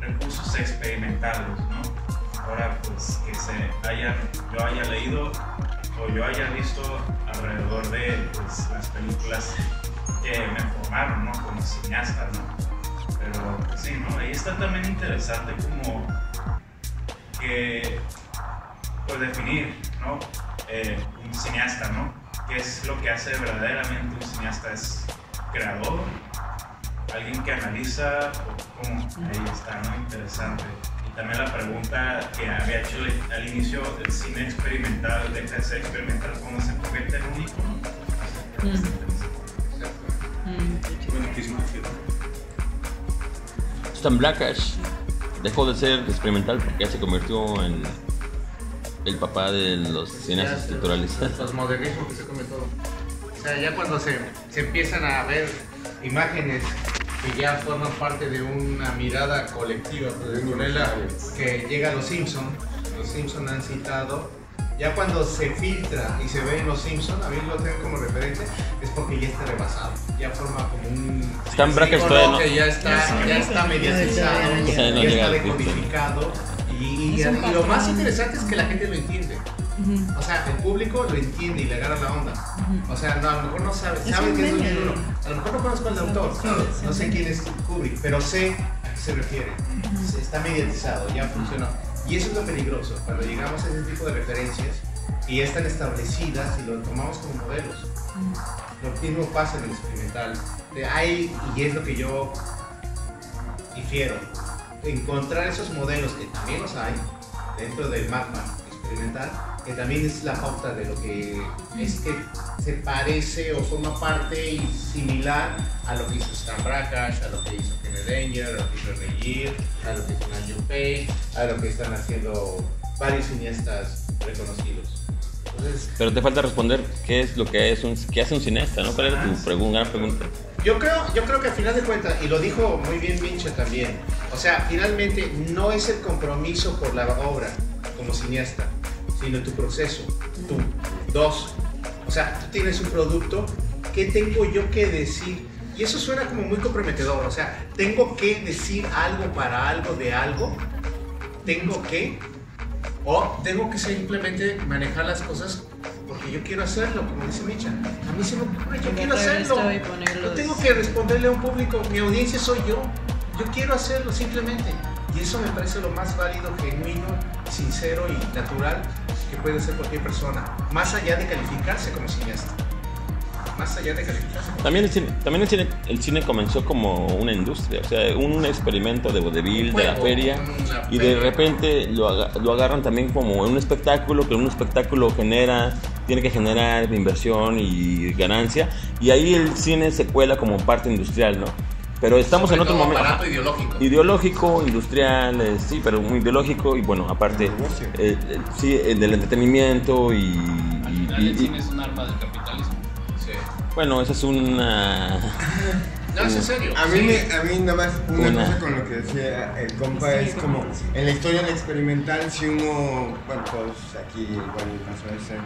K: recursos experimentales. Ahora pues que se haya, yo haya leído o yo haya visto alrededor de pues, las películas que me formaron, ¿no? Como cineasta, ¿no? Pero pues, sí, ¿no? Ahí está también interesante como que pues definir, ¿no? Eh, un cineasta, ¿no? ¿Qué es lo que hace verdaderamente un cineasta? ¿Es creador? ¿Alguien que analiza? ¿O ¿Cómo? Ahí está, ¿no? Interesante. También la pregunta que había hecho al- inicio, ¿el cine experimental deja de ser experimental cuando se convierte en único?
F: Stan Blackash dejó de ser experimental porque ya se convirtió en el papá de los cineastas culturales.
I: Los modernismos que se come todo. O sea, ya cuando se, se empiezan a ver imágenes que ya forman parte de una mirada colectiva, con él, que llega a los Simpson, los Simpson han citado, ya cuando se filtra y se ve en los Simpson, a mí lo tengo como referente, es porque ya está rebasado, ya forma como un
F: todavía no.
I: que ya está, ya está. mediatizado, ya está decodificado. Y, y- lo más interesante es que la gente lo entiende. O sea, el público lo entiende y le agarra la onda. O sea, no, a lo mejor no sabe,
G: Es
I: sabe
G: un
I: que es un libro. A lo mejor no conozco al autor, no sé quién es Kubrick, pero sé a qué se refiere. Está mediatizado, ya funcionó. Y eso es lo peligroso, cuando llegamos a ese tipo de referencias y ya están establecidas y lo tomamos como modelos. Lo mismo pasa en el experimental. De- Hay, y es lo que yo difiero, encontrar esos modelos que también los hay dentro del magma experimental, que también es la pauta de lo que es que se parece o forma parte y similar a lo que hizo Stan Brakhage, a lo que hizo Kenneth Danger, a lo que hizo René Gir, a lo que hizo Nigel Payne, a lo que están haciendo varios cineastas reconocidos. Entonces,
F: Pero te falta responder qué es lo que es un, qué hace un cineasta, ¿no? ¿Cuál era tu pregunta? gran pregunta?
I: Yo creo, yo creo que al final de cuentas, y lo dijo muy bien Vinche también, o sea, finalmente no es el compromiso por la obra como cineasta, sino tu proceso, tú. Dos, o sea, tú tienes un producto, ¿qué tengo yo que decir? Y eso suena como muy comprometedor, o sea, tengo que decir algo para algo de algo, tengo que, o tengo que simplemente manejar las cosas porque yo quiero hacerlo, como dice Micha. A mí se me ocurre, yo quiero hacerlo. No tengo que responderle a un público, mi audiencia soy yo. Yo quiero hacerlo simplemente. Y eso me parece lo más válido, genuino, sincero y natural que puede ser cualquier persona. Más allá de calificarse como cineasta. Más allá de calificarse como
F: También el cine, también el cine, el cine comenzó como una industria, o sea, un experimento de vodevil, de la feria, y de repente lo, aga- lo agarran también como un espectáculo, que un espectáculo genera, tiene que generar inversión y ganancia, y ahí el cine se cuela como parte industrial, ¿no? Pero estamos
I: Sobre
F: en otro momento.
I: aparato ideológico.
F: Ideológico, industrial, eh, sí, pero muy ideológico y bueno, aparte, eh, eh, sí, eh, del entretenimiento y,
J: Al
F: y-
J: final
F: y-
J: el
F: y-
J: cine es un arma del capitalismo.
I: Sí.
F: bueno, esa es una...
I: No, es en serio.
H: A mí,
I: Sí.
H: me- a mí nada más una,
F: Una.
H: cosa con lo que decía el compa es como en la historia del experimental si uno, bueno todos aquí igual el caso de ser,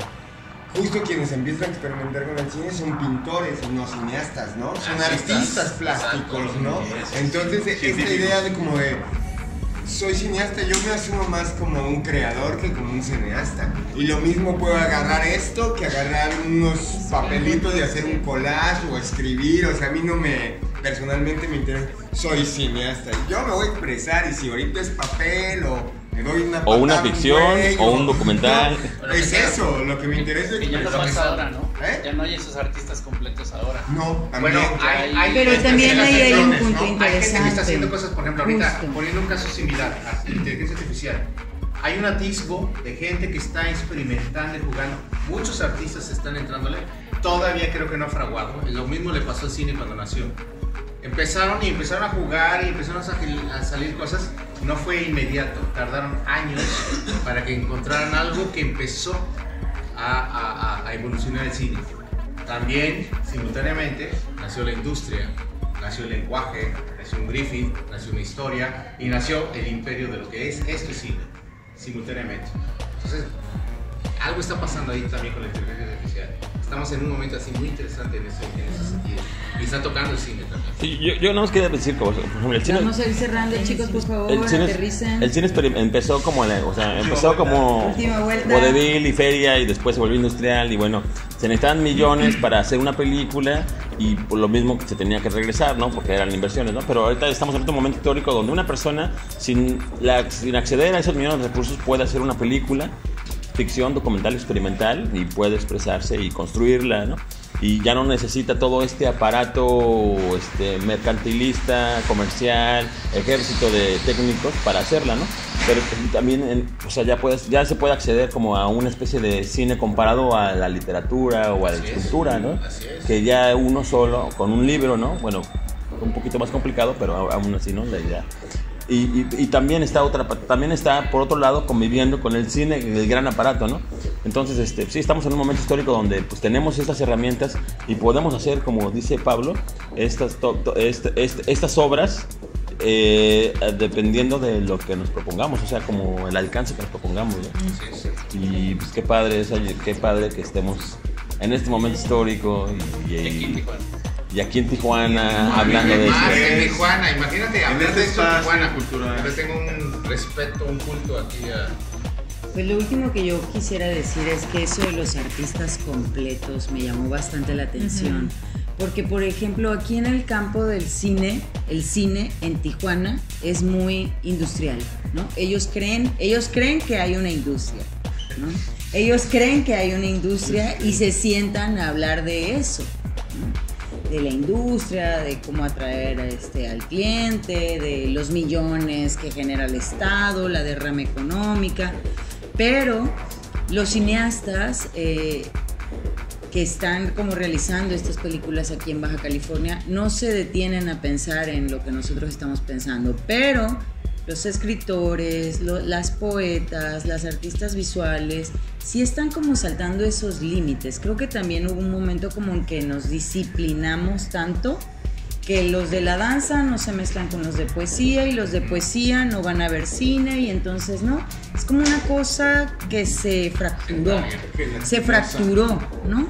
H: justo quienes empiezan a experimentar con el cine son pintores y no cineastas, ¿no? Son
I: Artistas,
H: artistas plásticos,
I: exacto.
H: ¿no? Entonces esta idea de como de soy cineasta, yo me asumo más como un creador que como un cineasta. Y lo mismo puedo agarrar esto que agarrar unos papelitos y hacer un collage o escribir. O sea, a mí no me, personalmente me interesa, soy cineasta. Y yo me voy a expresar y si ahorita es papel o
F: O una ficción,
H: güey,
F: o un documental.
H: No, es eso, lo que me interesa es
J: Que ya no pasa ahora, ¿no?
H: ¿Eh?
J: Ya no hay esos artistas completos ahora.
H: No, también.
I: Bueno, hay, hay
E: Pero también ahí hay un punto
I: ¿no? Hay gente que
E: interesante.
I: está haciendo cosas, por ejemplo, ahorita
E: Justo.
I: poniendo un caso similar a inteligencia artificial. Hay un atisbo de gente que está experimentando y jugando. Muchos artistas están entrándole. Todavía creo que no ha fraguado. Lo mismo le pasó al cine cuando nació. Empezaron y empezaron a jugar y empezaron a salir, cosas. No fue inmediato. Tardaron años para que encontraran algo que empezó a evolucionar el cine. También, simultáneamente, nació la industria, nació el lenguaje, nació un Griffith, nació una historia y nació el imperio de lo que es este cine, simultáneamente. Entonces, algo está pasando ahí también con la inteligencia artificial. Estamos en un momento así muy interesante en ese, en ese sentido. Y está tocando el cine también.
F: Sí, yo, yo no más quería decir, como, por ejemplo, el cine,
E: Vamos a ir cerrando, chicos, por favor,
F: el cine,
E: aterricen.
F: el cine empezó como, la- o sea, empezó como
E: Última vuelta.
F: vodevil y feria y después se volvió industrial y bueno, se necesitaban millones para hacer una película y por lo mismo se tenía que regresar, ¿no? Porque eran inversiones, ¿no? Pero ahorita estamos en otro momento histórico donde una persona sin, la, sin acceder a esos millones de recursos puede hacer una película, ficción, documental, experimental y puede expresarse y construirla, ¿no? Y ya no necesita todo este aparato este, mercantilista, comercial, ejército de técnicos para hacerla, ¿no? Pero también, o sea, ya, puedes, ya se puede acceder como a una especie de cine comparado a la literatura o a la
I: Así es,
F: escultura, ¿no?
I: así es.
F: Que ya uno solo, con un libro, ¿no? Bueno, un poquito más complicado, pero aún así, ¿no? La idea. Y, y- y también está otra también está por otro lado conviviendo con el cine el gran aparato no entonces este sí estamos en un momento histórico donde pues tenemos estas herramientas y podemos hacer como dice Pablo estas to- to- este- este- estas obras eh, dependiendo de lo que nos propongamos o sea como el alcance que nos propongamos ¿no? y pues qué padre es qué padre que estemos en este momento histórico y, y- y aquí en Tijuana hablando de esto
I: en Tijuana, imagínate hablar
L: este
I: de esto en Tijuana.
L: cultural.
I: Yo tengo un respeto, un culto aquí a.
E: Pues lo último que yo quisiera decir es que eso de los artistas completos me llamó bastante la atención. Porque, por ejemplo, aquí en el campo del cine, el cine en Tijuana es muy industrial, ¿no? Ellos creen, ellos creen que hay una industria, ¿no? Ellos creen que hay una industria y se sientan a hablar de eso. De la industria, de cómo atraer este, al cliente, de los millones que genera el Estado, la derrama económica. Pero los cineastas eh, que están como realizando estas películas aquí en Baja California no se detienen a pensar en lo que nosotros estamos pensando, pero los escritores, lo- las poetas, las artistas visuales, sí están como saltando esos límites. Creo que también hubo un momento como en que nos disciplinamos tanto que los de la danza no se mezclan con los de poesía y los de poesía no van a ver cine y entonces no, es como una cosa que se fracturó, se fracturó, ¿no?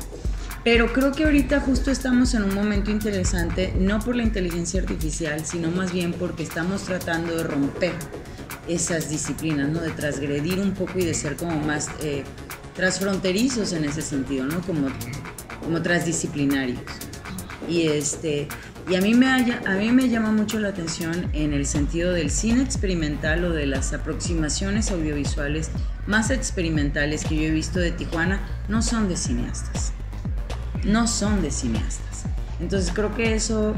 E: Pero creo que ahorita justo estamos en un momento interesante, no por la inteligencia artificial, sino más bien porque estamos tratando de romper esas disciplinas, ¿no? De transgredir un poco y de ser como más eh, transfronterizos en ese sentido, ¿no? Como, como transdisciplinarios. Y este y a mí me haya- a mí me llama mucho la atención en el sentido del cine experimental o de las aproximaciones audiovisuales más experimentales que yo he visto de Tijuana no son de cineastas. No son de cineastas. Entonces creo que eso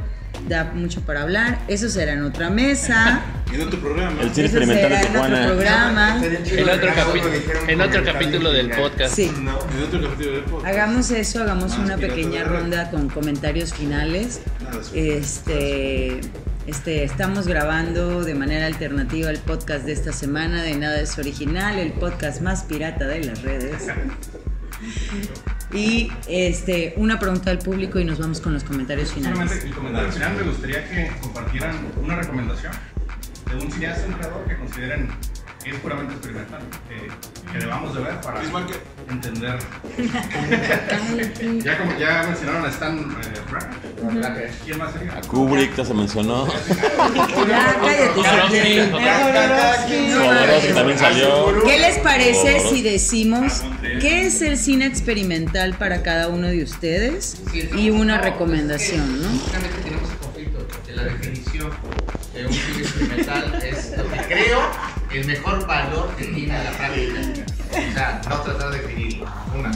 E: da mucho para hablar. Eso será en otra mesa.
L: En otro programa.
F: El cine experimental de
E: en otro programa.
J: En otro, capi- en otro capítulo del podcast.
E: Sí.
L: En otro capítulo del podcast.
E: Hagamos eso, hagamos
L: Más
E: una pequeña ronda con comentarios finales.
L: Nada.
E: Este, este, estamos grabando de manera alternativa el podcast de esta semana de Nada es Original, el podcast más pirata de las redes. Y este, una pregunta al público y nos vamos con los comentarios finales.
M: El comentario final me gustaría que compartieran una recomendación de un cineasta, que consideren es puramente experimental, que, que debamos de ver para entender. ya como ya mencionaron a Stan eh, Brakhage, ¿quién más sería?
F: A Kubrick ya se mencionó.
E: Ya, cállate.
F: Jodorowsky también salió.
E: ¿Qué les parece si decimos qué es el cine experimental para cada uno de ustedes y una recomendación, ¿no?
I: Justamente tenemos el conflicto, porque la definición de un cine experimental es lo que creo el mejor valor que tiene la práctica. O sea, no tratar de definirlo. Una.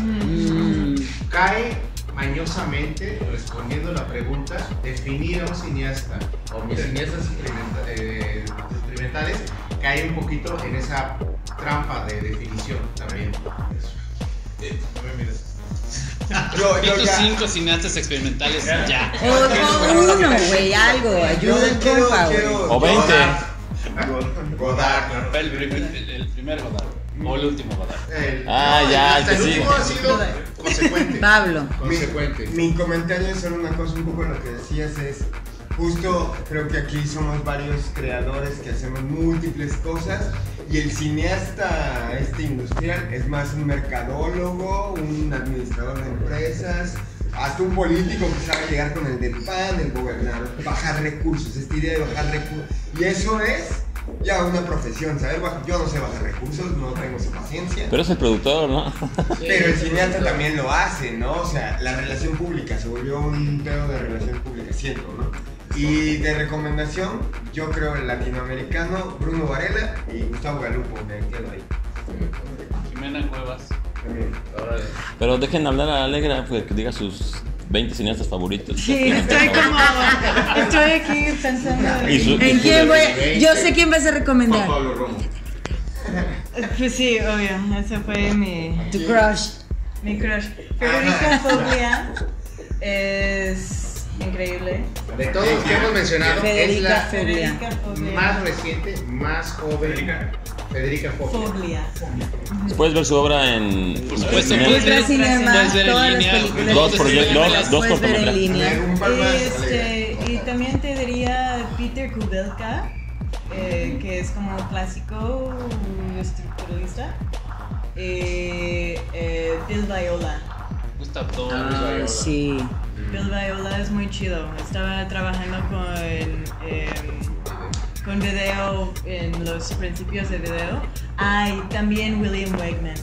I: Cae mañosamente respondiendo la pregunta, definir a un cineasta o mis cineastas experimenta- eh, experimentales cae un poquito en esa trampa de definición también. Eh, no me mires.
H: Yo, yo ya.
J: cinco cineastas experimentales ya.
E: O, o uno, güey, algo, compa, güey.
H: quiero-
F: O 20.
I: Godard.
J: El primer, el, el primer Godard. O el último Godard.
I: El-
F: Ah,
I: no,
F: ya,
I: hasta
F: el que
I: el
F: sí.
I: último ha sido consecuente.
E: Pablo.
H: Mi,
I: Consecuente.
H: mi comentario es solo una cosa, un poco lo que decías es, justo creo que aquí somos varios creadores que hacemos múltiples cosas y el cineasta este industrial es más un mercadólogo, un administrador de empresas, hasta un político que sabe llegar con el del PAN, el gobernador, bajar recursos, esta idea de bajar recursos. Y eso es ya una profesión, ¿sabes? Yo no sé bajar recursos, no tengo esa paciencia.
F: Pero es el productor, ¿no?
H: Pero el cineasta también lo hace, ¿no? O sea, la relación pública se volvió un pedo de relación pública, siento, ¿no? Y de recomendación, yo creo el latinoamericano, Bruno Varela y Gustavo Galupo, me quedo ahí.
J: Jimena Cuevas.
F: Pero dejen hablar a Alegra, pues, que diga sus 20 cineastas favoritos.
G: Sí, estoy como. Estoy aquí pensando.
F: Su-
E: ¿En quién voy? Yo sé quién vas a recomendar.
G: Pues sí, obvio. Ese fue mi.
E: Tu crush.
G: Mi crush. Federica Foglia es increíble.
I: De todos los que hemos mencionado, es
E: Federica
I: la
E: Foglia.
I: más reciente, más joven. Federica Foglia.
G: Foglia.
F: Puedes ver su obra en.
J: Por supuesto,
F: en-
J: puedes ver,
E: Ultra Cinema,
J: puedes ver en
E: todas las
J: línea.
E: películas.
F: Dos proyectos, dos,
E: Puedes ver en
F: cortometrajes.
E: línea.
G: Este, y también te diría Peter Kubelka, eh, que es como clásico estructuralista. Eh, eh, Bill Viola.
J: Gustav Dole.
E: Ah, sí.
G: Bill Viola es muy chido. Estaba trabajando con, em, con video en los principios de video. Ah, y también William Wegman.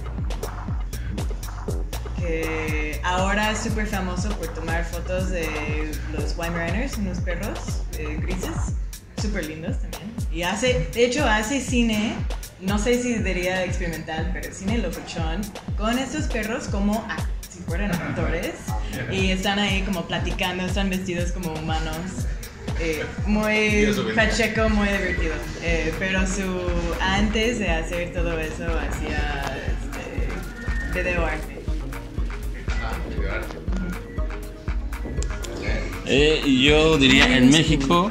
G: Que ahora es súper famoso por tomar fotos de los Weimaraners, unos perros eh, grises. Súper lindos también. Y hace, de hecho, hace cine. No sé si diría experimental, pero cine locochón. Con estos perros como act- si fueran actores. Y están ahí como platicando, están vestidos como humanos. Eh, muy pacheco, muy divertido. Eh, pero su antes de hacer todo eso hacía este, video arte.
F: Eh, y yo diría en México,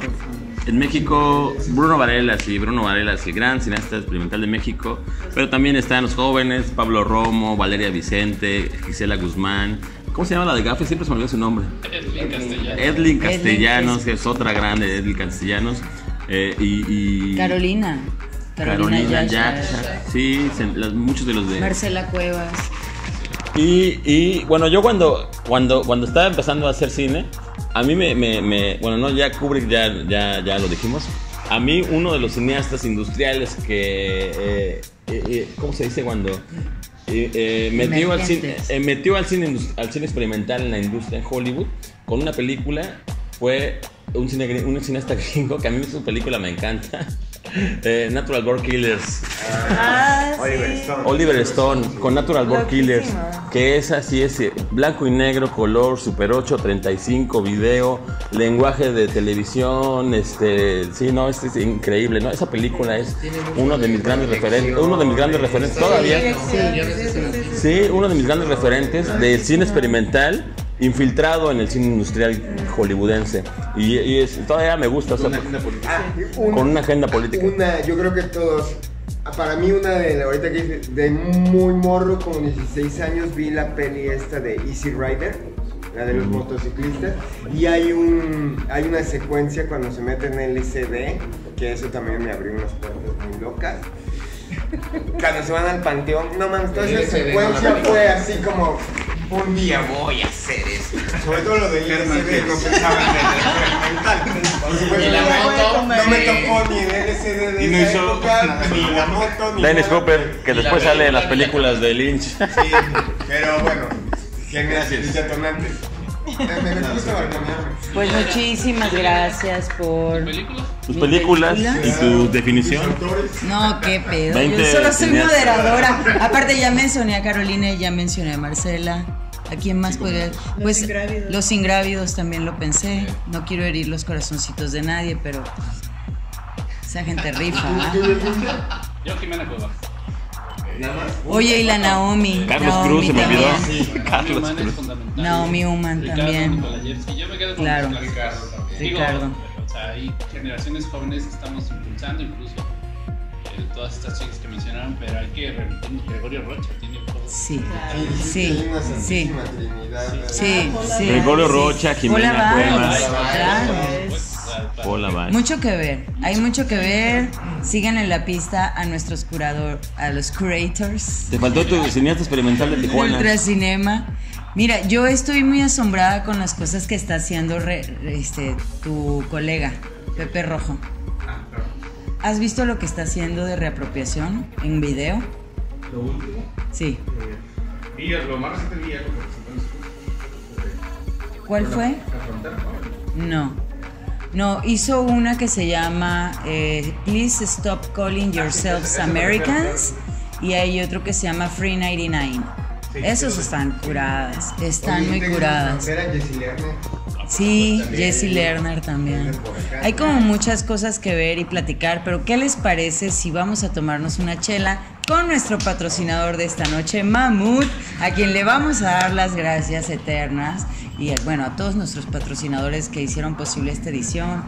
F: en México, Bruno Varela, sí, Bruno Varela, sí, gran cineasta experimental de México, pero también están los jóvenes, Pablo Romo, Valeria Vicente, Gisela Guzmán, ¿cómo se llama la de Gafe? Siempre se me olvida su nombre.
J: Edwin Castellanos.
F: Edlin Castellanos, que es otra grande, Edlin Castellanos, eh, y, y
E: Carolina. Carolina. Yasha,
F: sí, se- las- muchos de los de...
E: Marcela Cuevas.
F: Y, y, bueno, yo cuando, cuando, cuando estaba empezando a hacer cine, a mí me, me- me- bueno, no, ya Kubrick ya, ya, ya lo dijimos, a mí uno de los cineastas industriales que, eh, eh, eh, ¿cómo se dice cuando? Eh, metió, al cine, eh, metió al cine, al cine experimental en la industria en Hollywood con una película, fue un, cine, un cineasta gringo que a mí su película me encanta, eh, Natural Born Killers.
G: Ah,
H: Oliver Stone.
F: Oliver Stone con Natural Born Killers, que es así, es eh, blanco y negro, color, Super 8, 35, video, lenguaje de televisión, este, sí, no, este es increíble, ¿no? Esa película es uno de mis grandes referentes, uno de mis grandes referentes todavía. Sí, uno de mis grandes referentes del cine experimental infiltrado en el cine industrial hollywoodense. Y, y es- todavía me gusta, o sea,
H: Ah, un-
F: con una agenda política.
H: Una, yo creo que todos. Para mí, una de ahorita que dice, de muy morro, como 16 años, vi la peli esta de Easy Rider, la de los motociclistas, y hay un hay una secuencia cuando se mete en LCD, que eso también me abrió unas puertas muy locas. Cuando se van al panteón, no mames, toda esa secuencia fue así como un día voy a hacer eso. Sobre todo lo del LSD, no pensaba en el experimental.
I: Y la moto.
H: No me tocó ni el LSD de esa época, ni la moto, ni
F: Dennis. Hopper, que después sale en las películas de Lynch.
H: Sí, pero bueno, genial, detonantes. Balconearme.
E: Pues muchísimas gracias por.
F: Tus películas
E: película.
F: y tu definición.
E: No, qué pedo.
F: 20
E: Yo solo soy moderadora. Aparte ya mencioné a Carolina y ya mencioné a Marcela. ¿A quién más podría? Pues
G: Ingrávidos.
E: los ingrávidos también lo pensé. No quiero herir los corazoncitos de nadie, pero esa gente rifa. ¿ah?
J: Yo, Jimena Cuevas.
E: Oye, y la Naomi.
F: Carlos
E: Naomi
F: Cruz se me olvidó. Carlos Cruz.
E: Naomi Human
J: Ricardo
E: también.
J: Yo me quedo con
E: Claro.
J: Ricardo también. Digo,
E: Ricardo.
J: o sea, hay generaciones jóvenes que estamos impulsando incluso eh, todas estas chicas que mencionaron, pero hay que remitir Gregorio Rocha tiene cosas.
E: Sí, sí, sí. Sí, sí.
F: Gregorio
E: sí.
F: Rocha, Jimena Cuevas.
E: Claro.
F: Paola Vaz.
E: Mucho que ver, hay mucho que ver. Sigan en la pista a nuestros curadores, a los curators.
F: Te faltó tu cineasta experimental de Tijuana.
E: Ultracinema. Mira, yo estoy muy asombrada con las cosas que está haciendo re- este, tu colega, Pepe Rojo. ¿Has visto lo que está haciendo de reapropiación en video?
M: Lo último,
E: Sí.
M: eh, y lo más reciente
E: ¿Cuál fue?
M: La frontera, ¿no?
E: No. Hizo una que se llama eh, Please Stop Calling Yourselves Americans y hay otro que se llama Free 99. Esos están curadas, están
H: Oye,
E: muy curadas.
H: Era Jessie Lerner.
E: Sí,
H: También.
E: Jesse Lerner también.
H: Por acá.
E: Hay como muchas cosas que ver y platicar, pero ¿qué les parece si vamos a tomarnos una chela con nuestro patrocinador de esta noche, Mamut, a quien le vamos a dar las gracias eternas y bueno, a todos nuestros patrocinadores que hicieron posible esta edición,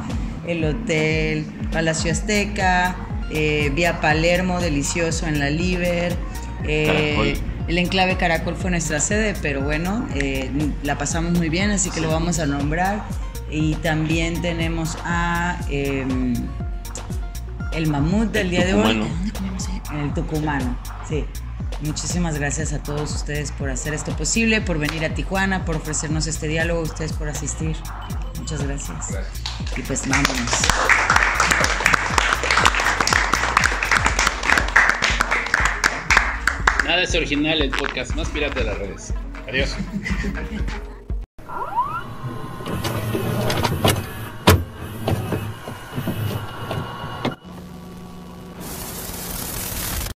E: el Hotel Palacio Azteca, eh, Vía Palermo, delicioso en la Liber. eh, el enclave Caracol fue nuestra sede, pero bueno, eh, la pasamos muy bien, así que lo vamos a nombrar. Y también tenemos a eh, el mamut del
F: El
E: día de hoy. En el tucumano, sí. Muchísimas gracias a todos ustedes por hacer esto posible, por venir a Tijuana, por ofrecernos este diálogo, ustedes por asistir. Muchas gracias. Y pues vámonos.
J: Nada es original, el podcast más pirata de las redes. Adiós.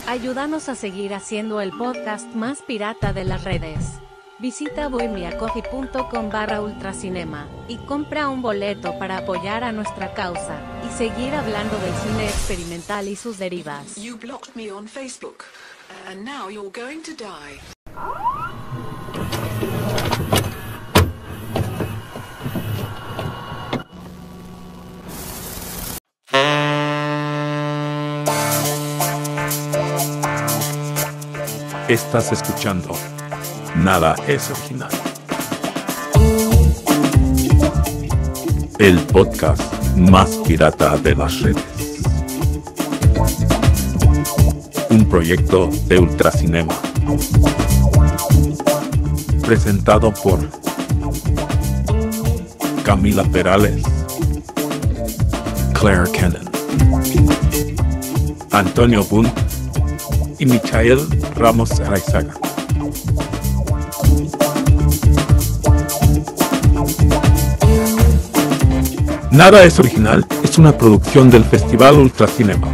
B: Ayúdanos a seguir haciendo el podcast más pirata de las redes. Visita bohemiacoffee.com barra ultracinema y compra un boleto para apoyar a nuestra causa y seguir hablando del cine experimental y sus derivas.
C: You blocked me on Facebook, and now you're going to die.
A: Estás escuchando. Nada es original. El podcast más pirata de las redes. Un proyecto de Ultracinema. Presentado por Camila Perales, Claire Cannon, Antonio Bunt y Michael Ramos Araizaga. Nada es original es una producción del Festival Ultracinema.